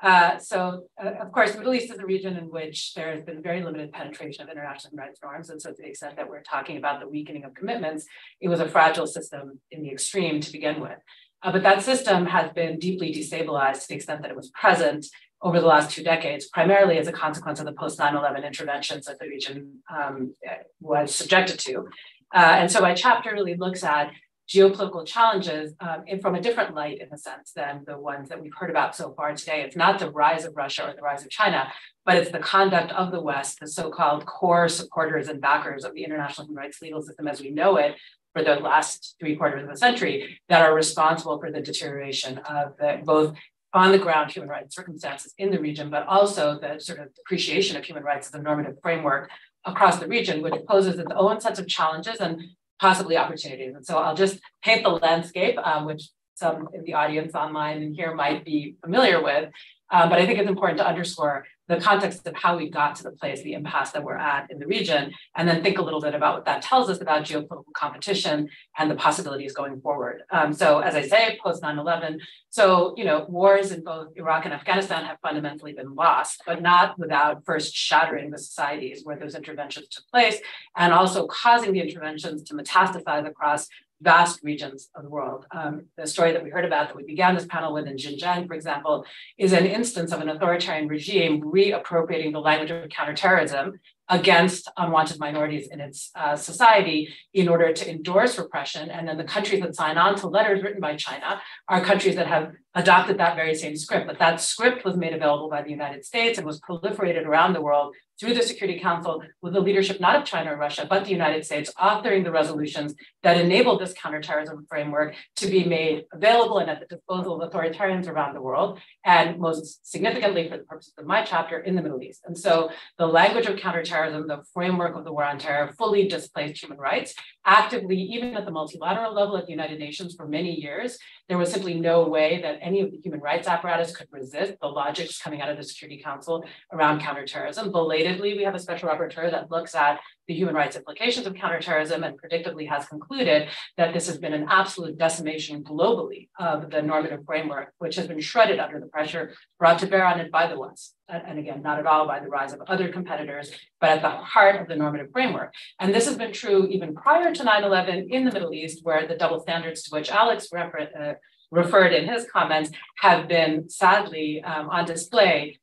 Uh, so, uh, of course, the Middle East is a region in which there has been very limited penetration of international rights norms. And so, to the extent that we're talking about the weakening of commitments, it was a fragile system in the extreme to begin with. Uh, but that system has been deeply destabilized to the extent that it was present over the last two decades, primarily as a consequence of the post 9 11 interventions that the region um, was subjected to. Uh, and so my chapter really looks at geopolitical challenges um, from a different light in a sense than the ones that we've heard about so far today. It's not the rise of Russia or the rise of China, but it's the conduct of the West, the so-called core supporters and backers of the international human rights legal system as we know it, for the last three quarters of a century that are responsible for the deterioration of the, both on the ground human rights circumstances in the region, but also the sort of depreciation of human rights as a normative framework across the region, which poses its own sets of challenges and possibly opportunities. And so I'll just paint the landscape, um, which some in the audience online and here might be familiar with. Um, but I think it's important to underscore the context of how we got to the place, the impasse that we're at in the region, and then think a little bit about what that tells us about geopolitical competition and the possibilities going forward. Um, so as I say, post 9-11, so, you know, wars in both Iraq and Afghanistan have fundamentally been lost, but not without first shattering the societies where those interventions took place and also causing the interventions to metastasize across vast regions of the world. Um, the story that we heard about that we began this panel with in Xinjiang, for example, is an instance of an authoritarian regime reappropriating the language of counterterrorism against unwanted minorities in its uh, society in order to endorse repression. And then the countries that sign on to letters written by China are countries that have adopted that very same script, but that script was made available by the United States and was proliferated around the world through the Security Council with the leadership not of China or Russia, but the United States authoring the resolutions that enabled this counterterrorism framework to be made available and at the disposal of authoritarians around the world, and most significantly for the purposes of my chapter in the Middle East. And so the language of counterterrorism, the framework of the war on terror fully displaced human rights actively, even at the multilateral level at the United Nations for many years. There was simply no way that any of the human rights apparatus could resist the logics coming out of the Security Council around counterterrorism. Belatedly, we have a special rapporteur that looks at the human rights implications of counterterrorism and predictably has concluded that this has been an absolute decimation globally of the normative framework, which has been shredded under the pressure brought to bear on it by the West. And again, not at all by the rise of other competitors, but at the heart of the normative framework. And this has been true even prior to 9 11 in the Middle East, where the double standards to which Alex refer- uh, referred in his comments have been sadly um, on display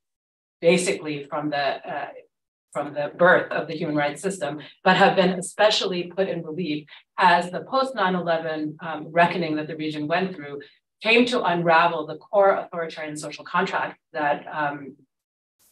basically from the uh, from the birth of the human rights system, but have been especially put in relief as the post 9 11 um, reckoning that the region went through came to unravel the core authoritarian social contract that um,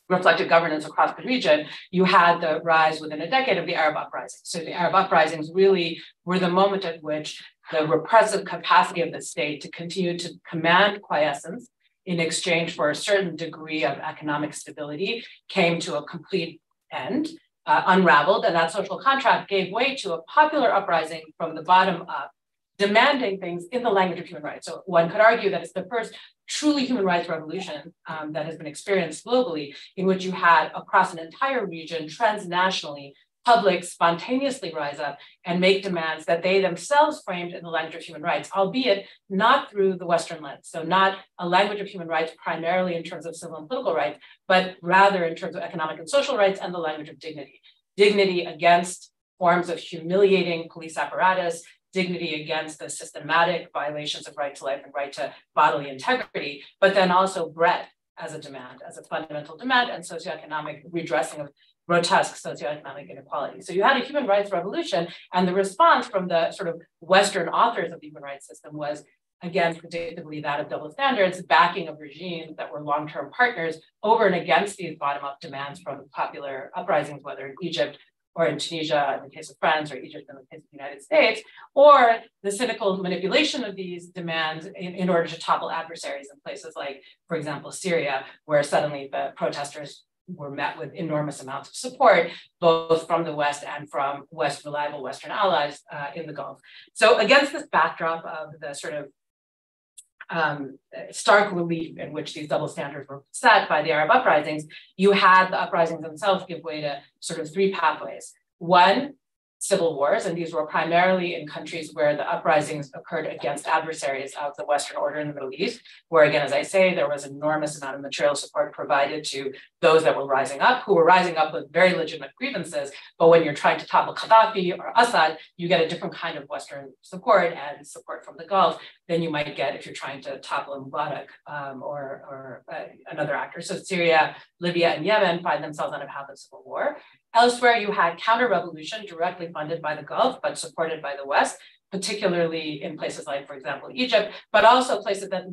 reflected governance across the region, you had the rise within a decade of the Arab uprisings. So the Arab uprisings really were the moment at which the repressive capacity of the state to continue to command quiescence in exchange for a certain degree of economic stability came to a complete end, uh, unraveled, and that social contract gave way to a popular uprising from the bottom up, demanding things in the language of human rights. So one could argue that it's the first truly human rights revolution um, that has been experienced globally, in which you had across an entire region, transnationally, public spontaneously rise up and make demands that they themselves framed in the language of human rights, albeit not through the Western lens. So, not a language of human rights primarily in terms of civil and political rights, but rather in terms of economic and social rights and the language of dignity. Dignity against forms of humiliating police apparatus, dignity against the systematic violations of right to life and right to bodily integrity, but then also bread as a demand, as a fundamental demand, and socioeconomic redressing of grotesque socioeconomic inequality. So you had a human rights revolution, and the response from the sort of Western authors of the human rights system was, again, predictably that of double standards, backing of regimes that were long-term partners over and against these bottom-up demands from popular uprisings, whether in Egypt or in Tunisia in the case of France, or Egypt in the case of the United States, or the cynical manipulation of these demands in, in order to topple adversaries in places like, for example, Syria, where suddenly the protesters were met with enormous amounts of support, both from the West and from West reliable Western allies uh, in the Gulf. So against this backdrop of the sort of um, stark relief in which these double standards were set by the Arab uprisings, you had the uprisings themselves give way to sort of three pathways. One, civil wars, and these were primarily in countries where the uprisings occurred against adversaries of the Western order in the Middle East, where again, as I say, there was enormous amount of material support provided to those that were rising up, who were rising up with very legitimate grievances. But when you're trying to topple Gaddafi or Assad, you get a different kind of Western support and support from the Gulf than you might get if you're trying to topple Mubarak um, or, or uh, another actor. So Syria, Libya, and Yemen find themselves on a path of civil war. Elsewhere, you had counter-revolution directly funded by the Gulf, but supported by the West, particularly in places like, for example, Egypt, but also places that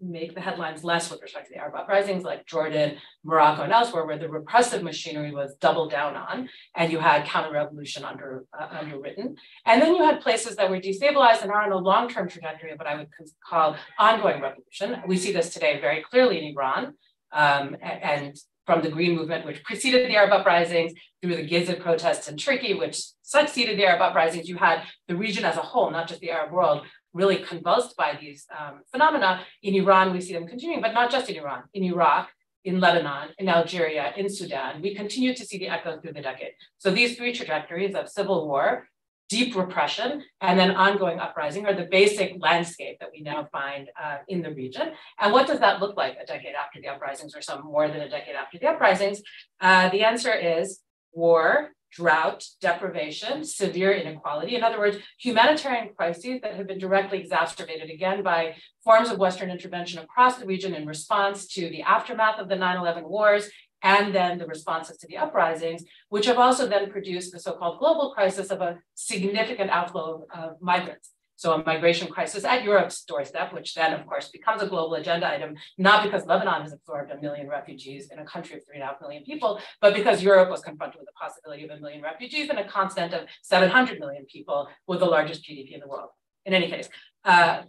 make the headlines less with respect to the Arab uprisings like Jordan, Morocco, and elsewhere, where the repressive machinery was doubled down on, and you had counter-revolution under, uh, underwritten. And then you had places that were destabilized and are on a long-term trajectory of what I would call ongoing revolution. We see this today very clearly in Iran, um, and from the Green Movement, which preceded the Arab uprisings, through the Gezi protests in Turkey, which succeeded the Arab uprisings, you had the region as a whole, not just the Arab world, really convulsed by these um, phenomena. In Iran, we see them continuing, but not just in Iran, in Iraq, in Lebanon, in Algeria, in Sudan. We continue to see the echoes through the decade. So these three trajectories of civil war, deep repression and then ongoing uprising are the basic landscape that we now find uh, in the region. And what does that look like a decade after the uprisings or some more than a decade after the uprisings? Uh, the answer is war, drought, deprivation, severe inequality. In other words, humanitarian crises that have been directly exacerbated again by forms of Western intervention across the region in response to the aftermath of the 9 11 wars and then the responses to the uprisings, which have also then produced the so-called global crisis of a significant outflow of, migrants. So a migration crisis at Europe's doorstep, which then of course becomes a global agenda item, not because Lebanon has absorbed a million refugees in a country of three and a half million people, but because Europe was confronted with the possibility of a million refugees in a continent of 700 million people with the largest GDP in the world. In any case, uh,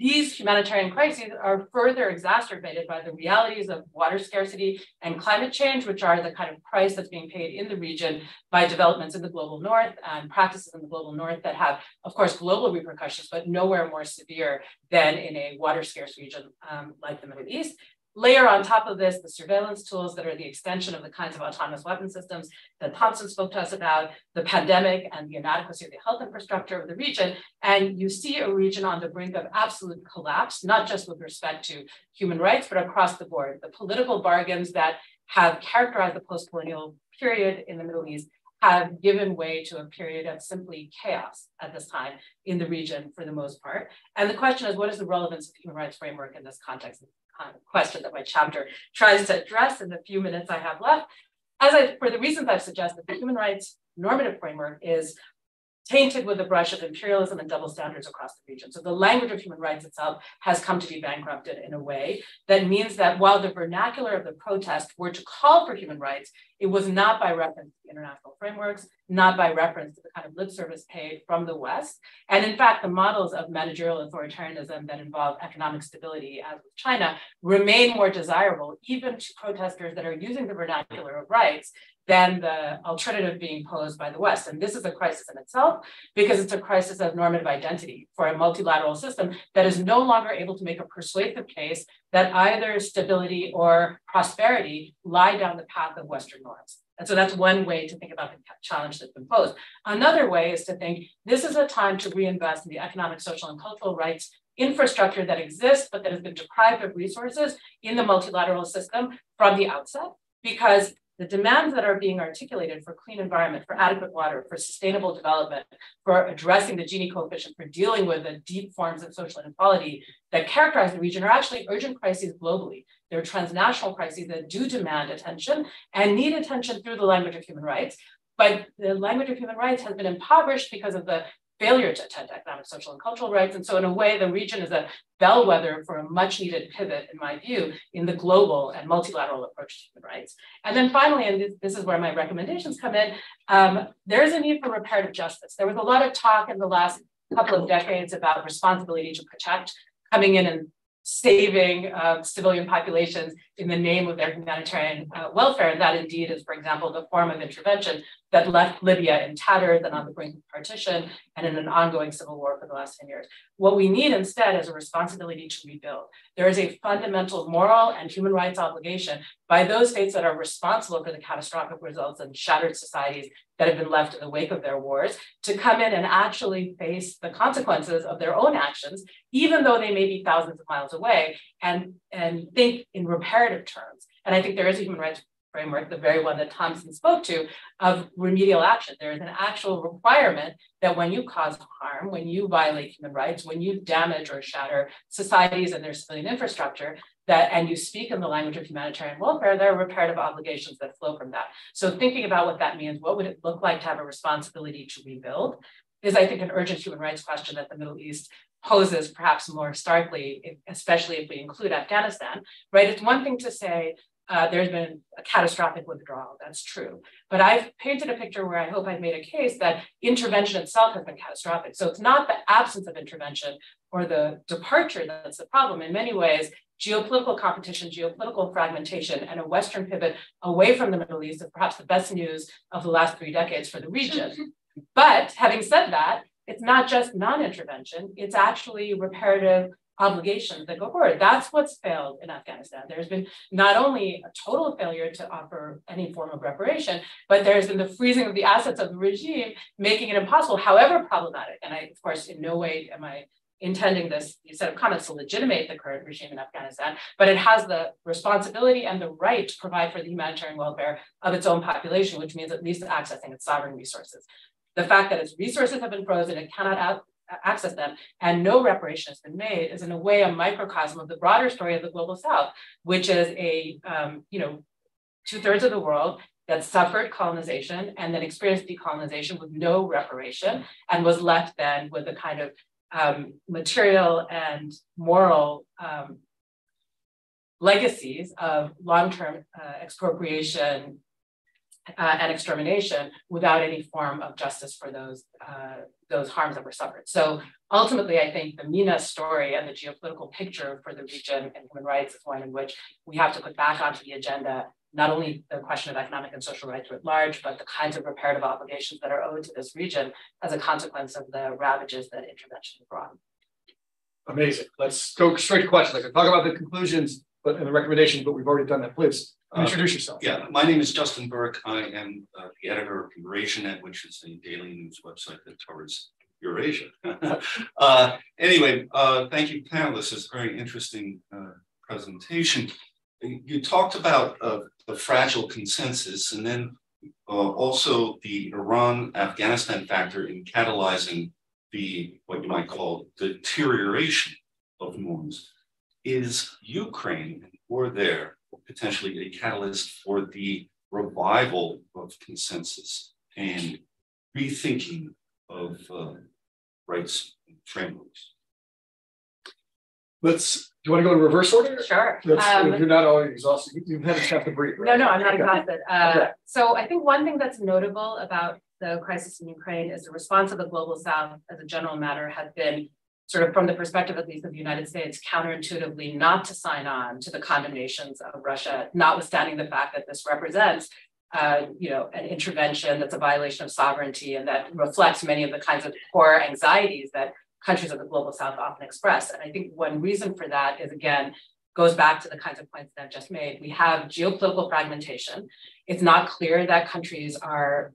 these humanitarian crises are further exacerbated by the realities of water scarcity and climate change, which are the kind of price that's being paid in the region by developments in the global north and practices in the global north that have, of course, global repercussions, but nowhere more severe than in a water scarce region um, like the Middle East. Layer on top of this the surveillance tools that are the extension of the kinds of autonomous weapon systems that Thompson spoke to us about, the pandemic and the inadequacy of the health infrastructure of the region. And you see a region on the brink of absolute collapse, not just with respect to human rights, but across the board. The political bargains that have characterized the post-colonial period in the Middle East have given way to a period of simply chaos at this time in the region for the most part. And the question is, what is the relevance of the human rights framework in this context? Question that my chapter tries to address in the few minutes I have left. As I, for the reasons I've suggested, the human rights normative framework is tainted with the brush of imperialism and double standards across the region. So the language of human rights itself has come to be bankrupted in a way that means that while the vernacular of the protest were to call for human rights, it was not by reference to international frameworks, not by reference to the kind of lip service paid from the West. And in fact, the models of managerial authoritarianism that involve economic stability, as with China, remain more desirable, even to protesters that are using the vernacular of rights than the alternative being posed by the West. And this is a crisis in itself because it's a crisis of normative identity for a multilateral system that is no longer able to make a persuasive case that either stability or prosperity lie down the path of Western norms. And so that's one way to think about the challenge that's been posed. Another way is to think this is a time to reinvest in the economic, social, and cultural rights infrastructure that exists, but that has been deprived of resources in the multilateral system from the outset, because the demands that are being articulated for clean environment, for adequate water, for sustainable development, for addressing the Gini coefficient, for dealing with the deep forms of social inequality that characterize the region are actually urgent crises globally. They're transnational crises that do demand attention and need attention through the language of human rights. But the language of human rights has been impoverished because of the failure to attend economic, social, and cultural rights. And so in a way, the region is a bellwether for a much needed pivot, in my view, in the global and multilateral approach to human rights. And then finally, and this, this is where my recommendations come in, um, there is a need for reparative justice. There was a lot of talk in the last couple of decades about responsibility to protect coming in and saving uh, civilian populations in the name of their humanitarian uh, welfare. And that indeed is, for example, the form of intervention that left Libya in tatters and on the brink of partition and in an ongoing civil war for the last 10 years. What we need instead is a responsibility to rebuild. There is a fundamental moral and human rights obligation by those states that are responsible for the catastrophic results and shattered societies that have been left in the wake of their wars to come in and actually face the consequences of their own actions, even though they may be thousands of miles away, and, and think in reparative terms. And I think there is a human rights framework, the very one that Thompson spoke to, of remedial action. There is an actual requirement that when you cause harm, when you violate human rights, when you damage or shatter societies and their civilian infrastructure, that and you speak in the language of humanitarian welfare, there are reparative obligations that flow from that. So thinking about what that means, what would it look like to have a responsibility to rebuild, is I think an urgent human rights question that the Middle East poses perhaps more starkly, especially if we include Afghanistan, right? It's one thing to say, uh, there's been a catastrophic withdrawal. That's true. But I've painted a picture where I hope I've made a case that intervention itself has been catastrophic. So it's not the absence of intervention or the departure that's the problem. In many ways, geopolitical competition, geopolitical fragmentation, and a Western pivot away from the Middle East is perhaps the best news of the last three decades for the region. but having said that, it's not just non-intervention, it's actually reparative obligations that go forward. That's what's failed in Afghanistan. There's been not only a total failure to offer any form of reparation, but there's been the freezing of the assets of the regime, making it impossible, however problematic. And I, of course, in no way am I intending this set of comments to legitimate the current regime in Afghanistan, but it has the responsibility and the right to provide for the humanitarian welfare of its own population, which means at least accessing its sovereign resources. The fact that its resources have been frozen, it cannot access them, and no reparation has been made is in a way a microcosm of the broader story of the global South, which is a, um, you know, two thirds of the world that suffered colonization and then experienced decolonization with no reparation and was left then with a kind of um, material and moral um, legacies of long-term uh, expropriation uh, and extermination without any form of justice for those uh, those harms that were suffered. So ultimately, I think the MENA story and the geopolitical picture for the region and human rights is one in which we have to put back onto the agenda not only the question of economic and social rights writ large, but the kinds of reparative obligations that are owed to this region as a consequence of the ravages that intervention brought. Amazing. Let's go straight to questions. I can talk about the conclusions but and the recommendations, but we've already done that. Please uh, introduce yourself. Yeah, my name is Justin Burke. I am uh, the editor of EurasiaNet, which is a daily news website that covers Eurasia. uh, anyway, uh, thank you, panelists. It's a very interesting uh, presentation. You talked about uh, the fragile consensus and then also the Iran-Afghanistan factor in catalyzing the, what you might call deterioration of norms. Is Ukraine or there potentially a catalyst for the revival of consensus and rethinking of uh, rights frameworks? Let's. Do you want to go in reverse order? Sure. Um, you're not always exhausted. You've had a chance to breathe. Right? No, no, I'm not exhausted. Uh, okay. So I think one thing that's notable about the crisis in Ukraine is the response of the global South, as a general matter, has been sort of from the perspective at least of the United States, counterintuitively not to sign on to the condemnations of Russia, notwithstanding the fact that this represents uh, you know, an intervention that's a violation of sovereignty and that reflects many of the kinds of core anxieties that countries of the global south often express. And I think one reason for that is again, goes back to the kinds of points that I've just made. We have geopolitical fragmentation. It's not clear that countries are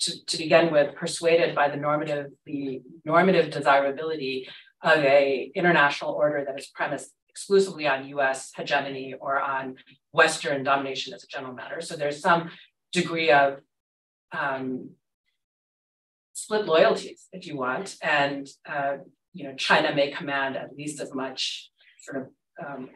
to, to begin with persuaded by the normative, the normative desirability of a international order that is premised exclusively on US hegemony or on Western domination as a general matter. So there's some degree of um, split loyalties, if you want, and uh, you know China may command at least as much sort of um,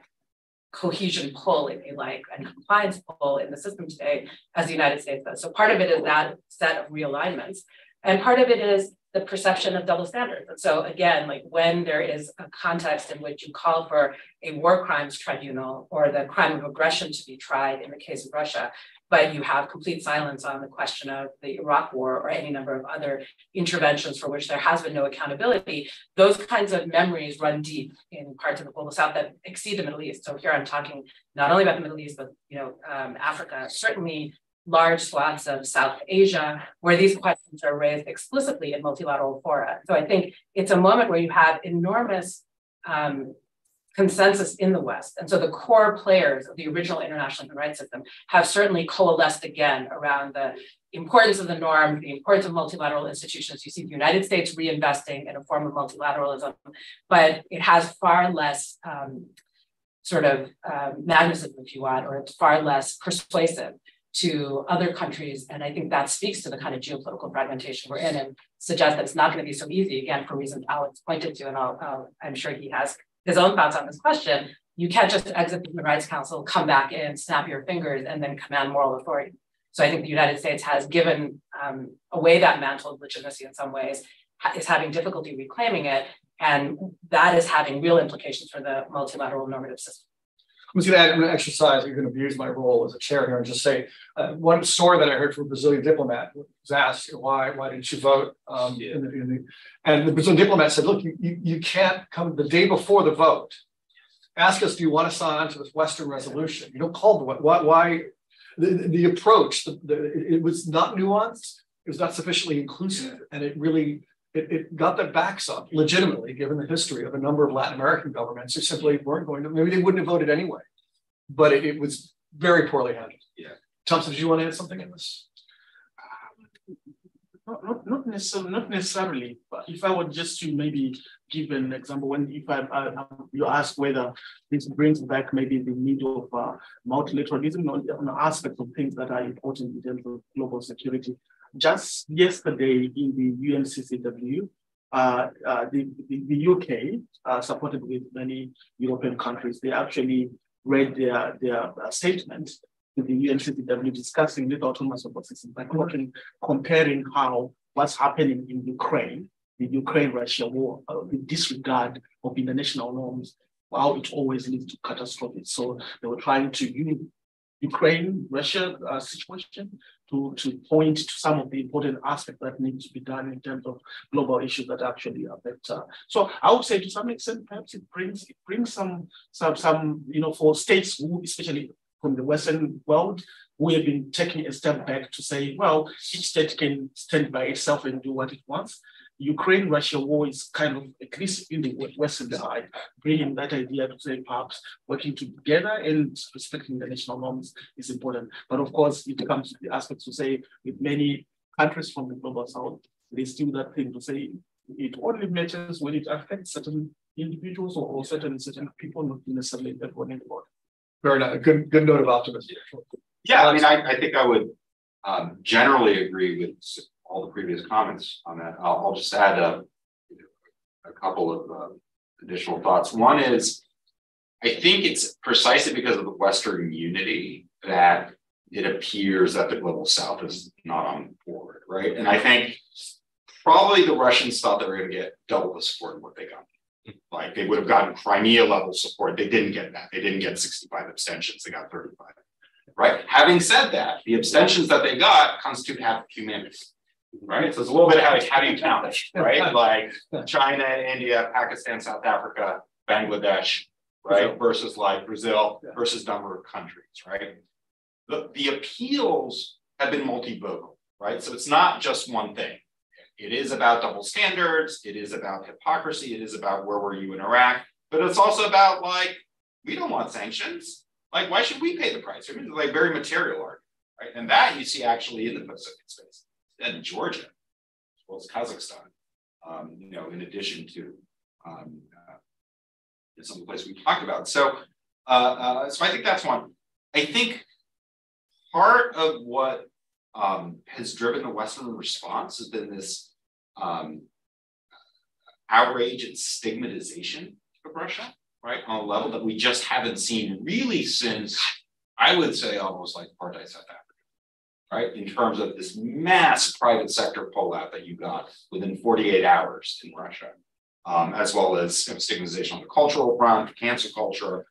cohesion pull, if you like, and compliance pull in the system today as the United States does. So part of it is that set of realignments, and part of it is the perception of double standards. And so again, like when there is a context in which you call for a war crimes tribunal or the crime of aggression to be tried in the case of Russia, but you have complete silence on the question of the Iraq war or any number of other interventions for which there has been no accountability, those kinds of memories run deep in parts of the global south that exceed the Middle East. So here I'm talking not only about the Middle East, but you know, um, Africa, certainly large swaths of South Asia, where these questions are raised explicitly in multilateral fora. So I think it's a moment where you have enormous um, consensus in the West. And so the core players of the original international human rights system have certainly coalesced again around the importance of the norm, the importance of multilateral institutions. You see the United States reinvesting in a form of multilateralism, but it has far less um, sort of um, magnetism, if you want, or it's far less persuasive to other countries. And I think that speaks to the kind of geopolitical fragmentation we're in and suggests that it's not going to be so easy, again, for reasons Alex pointed to, and I'll, I'm sure he has his own thoughts on this question. You can't just exit the Human Rights Council, come back in, snap your fingers, and then command moral authority. So I think the United States has given um, away that mantle of legitimacy in some ways, is having difficulty reclaiming it, and that is having real implications for the multilateral normative system. I'm just going to add an exercise. I'm going to abuse my role as a chair here and just say uh, one story that I heard from a Brazilian diplomat was asked, why, why didn't you vote? Um, yeah. in the, in the, and the Brazilian diplomat said, look, you, you, you can't come the day before the vote, ask us, do you want to sign on to this Western resolution? You don't call the why, why the, the approach, the, the, it was not nuanced, it was not sufficiently inclusive, and it really it, it got their backs up legitimately, given the history of a number of Latin American governments who simply weren't going to, maybe they wouldn't have voted anyway. But it, it was very poorly handled. Yeah. Thompson, did you want to add something in this? Not, not, not, necessarily, not necessarily, but if I were just to maybe give an example, when if I, I you ask whether this brings back maybe the need of uh, multilateralism on, on aspects of things that are important in terms of global security, just yesterday in the UNCCW, uh, uh, the, the, the, UK, uh, supported with many European countries, they actually read their, their uh, statement to the UNCCW discussing lethal autonomous systems by comparing, comparing how what's happening in Ukraine the Ukraine-Russia war, uh, the disregard of international norms, how it always leads to catastrophes. So they were trying to use Ukraine-Russia uh, situation to, to point to some of the important aspects that need to be done in terms of global issues that actually affect. Uh, so I would say to some extent, perhaps it brings it brings some some some you know for states who especially from the Western world we have been taking a step back to say, well, each state can stand by itself and do what it wants. Ukraine-Russia war is kind of, at least in the Western side, bringing that idea to say perhaps working together and respecting the national norms is important. But of course, it comes to the aspects to say with many countries from the global south, they still that thing to say it only matters when it affects certain individuals or, or certain certain people, not necessarily everyone in the world. Very nice. Good, good note of optimism. Yeah, I mean, I, I think I would um, generally agree with all the previous comments on that. I'll, I'll just add a, a couple of uh, additional thoughts. One is, I think it's precisely because of the Western unity that it appears that the global South is not on board, right? And I think probably the Russians thought they were going to get double the support of what they got. Like they would have gotten Crimea level support. They didn't get that. They didn't get 65 abstentions. They got 35. Right. Having said that, the abstentions that they got constitute half of humanity right? So it's a little bit how, how do you count it, right? Like China, India, Pakistan, South Africa, Bangladesh, right? Versus like Brazil versus number of countries, right? The, the appeals have been multivocal, right? So it's not just one thing. It is about double standards. It is about hypocrisy. It is about where were you in Iraq, but it's also about like, we don't want sanctions. Like, why should we pay the price? I mean, like very material argument, right? And that you see actually in the post-Soviet space and Georgia, as well as Kazakhstan, um, you know, in addition to um, uh, some of the places we talked about. So, uh, uh, so I think that's one. I think part of what um, has driven the Western response has been this um, outrage and stigmatization of Russia, right, on a level that we just haven't seen really since, I would say, almost like apartheid South Africa right? In terms of this mass private sector pullout that you got within 48 hours in Russia, um, as well as you know, stigmatization on the cultural front, cancel culture,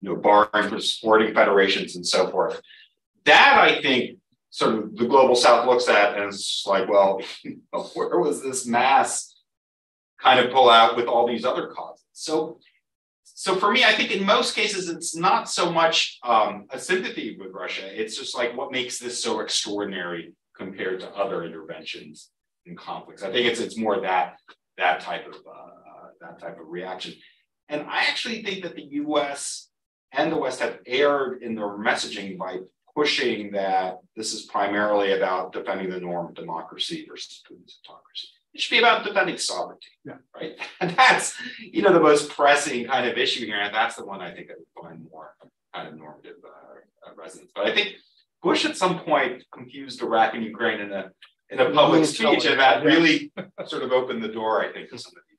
you know, barring for sporting federations and so forth. That I think sort of the global south looks at and it's like, well, where was this mass kind of pull out with all these other causes? So so for me, I think in most cases, it's not so much um, a sympathy with Russia. It's just like what makes this so extraordinary compared to other interventions in conflicts. I think it's it's more that that type of uh, that type of reaction. And I actually think that the U.S. and the West have erred in their messaging by pushing that this is primarily about defending the norm of democracy versus Putin's autocracy. It should be about defending sovereignty, yeah. right? And that's, you know, the most pressing kind of issue here. And that's the one I think that would find more kind of normative uh, resonance. But I think Bush at some point confused Iraq and Ukraine in a in a public speech, and that really sort of opened the door, I think, to some of these.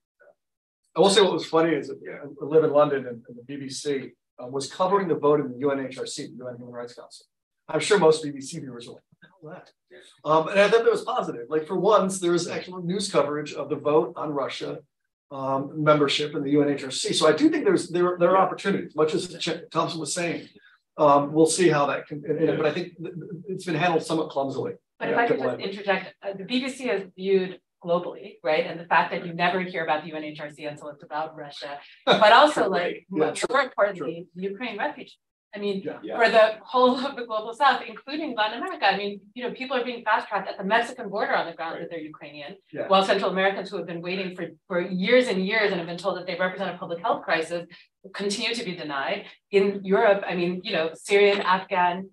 I will say what was funny is that yeah, I live in London and, and the BBC uh, was covering the vote in the UNHRC, the UN Human Rights Council. I'm sure most BBC viewers were like, what that? Um, and I thought that was positive. Like for once, there was actual news coverage of the vote on Russia um, membership in the UNHRC. So I do think there's there, there are opportunities, much as Ch- Thompson was saying. Um, we'll see how that can, and, and, but I think it's been handled somewhat clumsily. But if I could just interject, uh, the BBC is viewed globally, right? And the fact that you never hear about the UNHRC until it's about Russia, but also like yeah, more importantly, Ukraine refugees. I mean, yeah. for the whole of the global south, including Latin America. I mean, you know, people are being fast tracked at the Mexican border on the ground right. that they're Ukrainian, yeah. while Central Americans who have been waiting for, for years and years and have been told that they represent a public health crisis continue to be denied. In Europe, I mean, you know, Syrian, Afghan,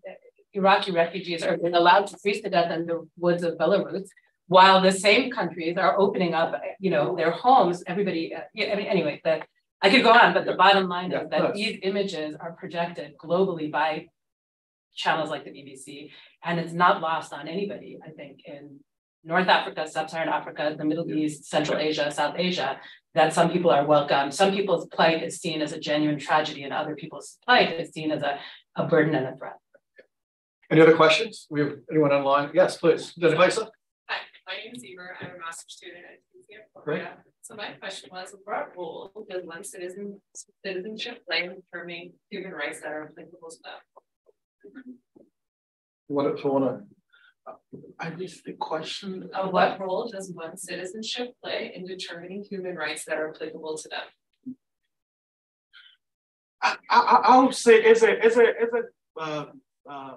Iraqi refugees are being allowed to freeze to death in the woods of Belarus while the same countries are opening up, you know, their homes. Everybody, uh, I mean, anyway, the I could go on, but the bottom line yeah, is that these images are projected globally by channels like the BBC, and it's not lost on anybody, I think, in North Africa, Sub-Saharan Africa, the Middle yeah. East, Central Asia, South Asia, that some people are welcome. Some people's plight is seen as a genuine tragedy, and other people's plight is seen as a, a burden and a threat. Any other questions? We have anyone online? Yes, please. Hi. my name is Eber. I'm a master's student at UC Florida. So my question was, what role does one citizen citizenship play in determining human rights that are applicable to them? What, so wanna, I missed the question. Uh, what role does one citizenship play in determining human rights that are applicable to them? I, I, I would say as a as a as a uh, uh,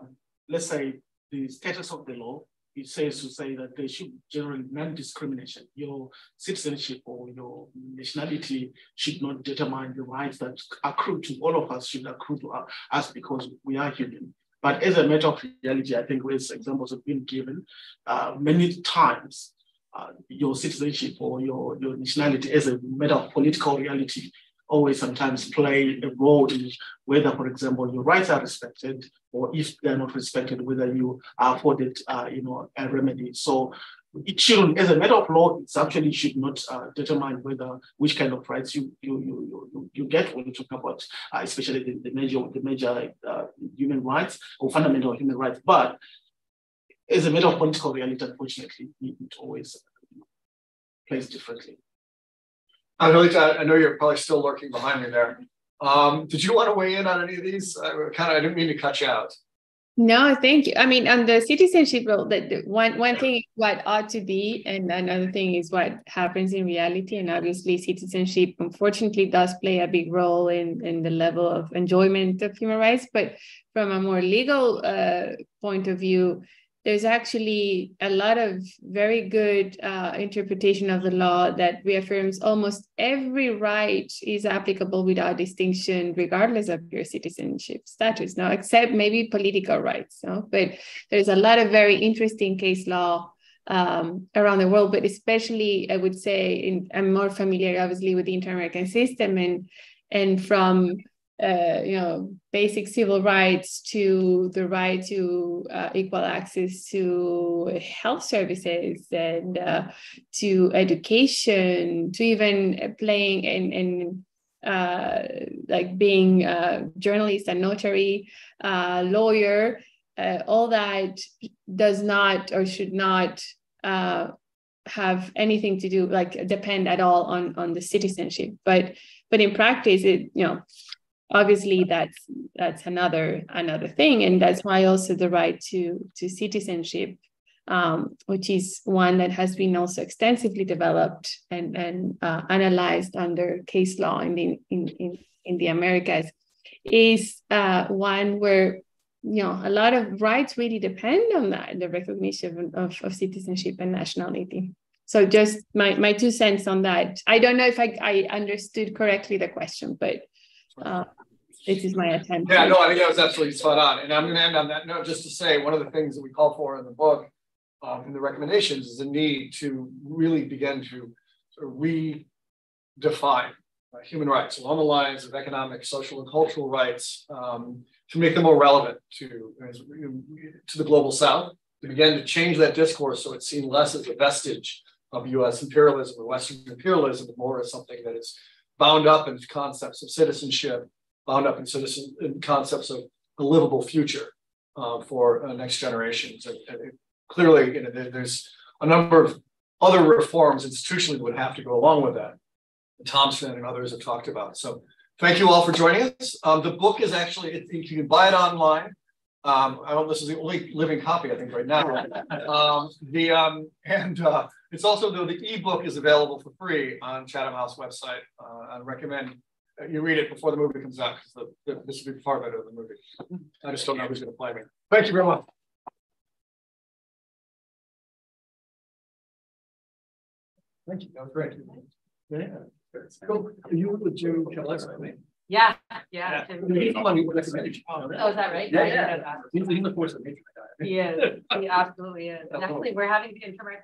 let's say the status of the law it says to say that there should generally non-discrimination. Your citizenship or your nationality should not determine the rights that accrue to all of us should accrue to us because we are human. But as a matter of reality, I think these examples have been given uh, many times. Uh, your citizenship or your, your nationality as a matter of political reality always sometimes play a role in whether, for example, your rights are respected, or if they're not respected, whether you are afforded, uh, you know, a remedy. So it should, as a matter of law, it actually should not uh, determine whether which kind of rights you you you you, you get when you talk about, uh, especially the, the major the major uh, human rights or fundamental human rights. But as a matter of political reality, unfortunately, it always plays differently. I know, I know you're probably still lurking behind me there. Um, did you want to weigh in on any of these? I kind of, I didn't mean to cut you out. No, thank you. I mean, on the citizenship role, that one one thing is what ought to be, and another thing is what happens in reality. And obviously, citizenship unfortunately does play a big role in in the level of enjoyment of human rights. But from a more legal uh, point of view, there's actually a lot of very good uh, interpretation of the law that reaffirms almost every right is applicable without distinction, regardless of your citizenship status. Now, except maybe political rights. No? But there's a lot of very interesting case law um, around the world, but especially I would say in, I'm more familiar, obviously, with the inter-American system and and from uh, you know, basic civil rights to the right to uh, equal access to health services and uh, to education, to even playing and and uh, like being a journalist, a notary, lawyer, uh, all that does not or should not uh, have anything to do like depend at all on on the citizenship, but but in practice, it you know obviously that's that's another another thing and that's why also the right to to citizenship um, which is one that has been also extensively developed and and uh, analyzed under case law in the in in, in the americas is uh, one where you know a lot of rights really depend on that the recognition of, of citizenship and nationality. So just my my two cents on that. I don't know if i, I understood correctly the question but uh, this is my attempt. Yeah, no, I think that was absolutely spot on. And I'm going to end on that note just to say one of the things that we call for in the book, um, in the recommendations, is the need to really begin to sort of redefine uh, human rights along the lines of economic, social, and cultural rights um, to make them more relevant to, to the global South, to begin to change that discourse so it's seen less as a vestige of US imperialism or Western imperialism, but more as something that is bound up in concepts of citizenship, bound up in citizen in concepts of a livable future uh, for uh, next generations. And, and clearly, you know, there, there's a number of other reforms institutionally would have to go along with that. Thompson and others have talked about. So thank you all for joining us. Um, the book is actually, it, you can buy it online. Um, I don't, this is the only living copy, I think, right now. Um, the um, and uh, it's also though the ebook is available for free on Chatham House website. Uh, I recommend you read it before the movie comes out because this will be far better than the movie. I just don't know who's going to play me. Thank you very much. Thank you. That was great. Yeah. Cool. You would do Gillespie. Yeah, yeah. yeah. He's the one who recommended you. Oh, is that right? Yeah, yeah. yeah. He's, he's the force of nature. He is. He absolutely is. And actually, we're having the information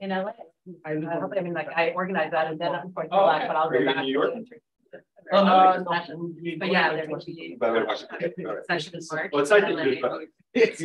in LA. I, uh, I mean, like I organized that, and then unfortunately, oh, okay. but I'll go back. In New York? Oh, no, no. But yeah, there will be. Session in March. Well, it's.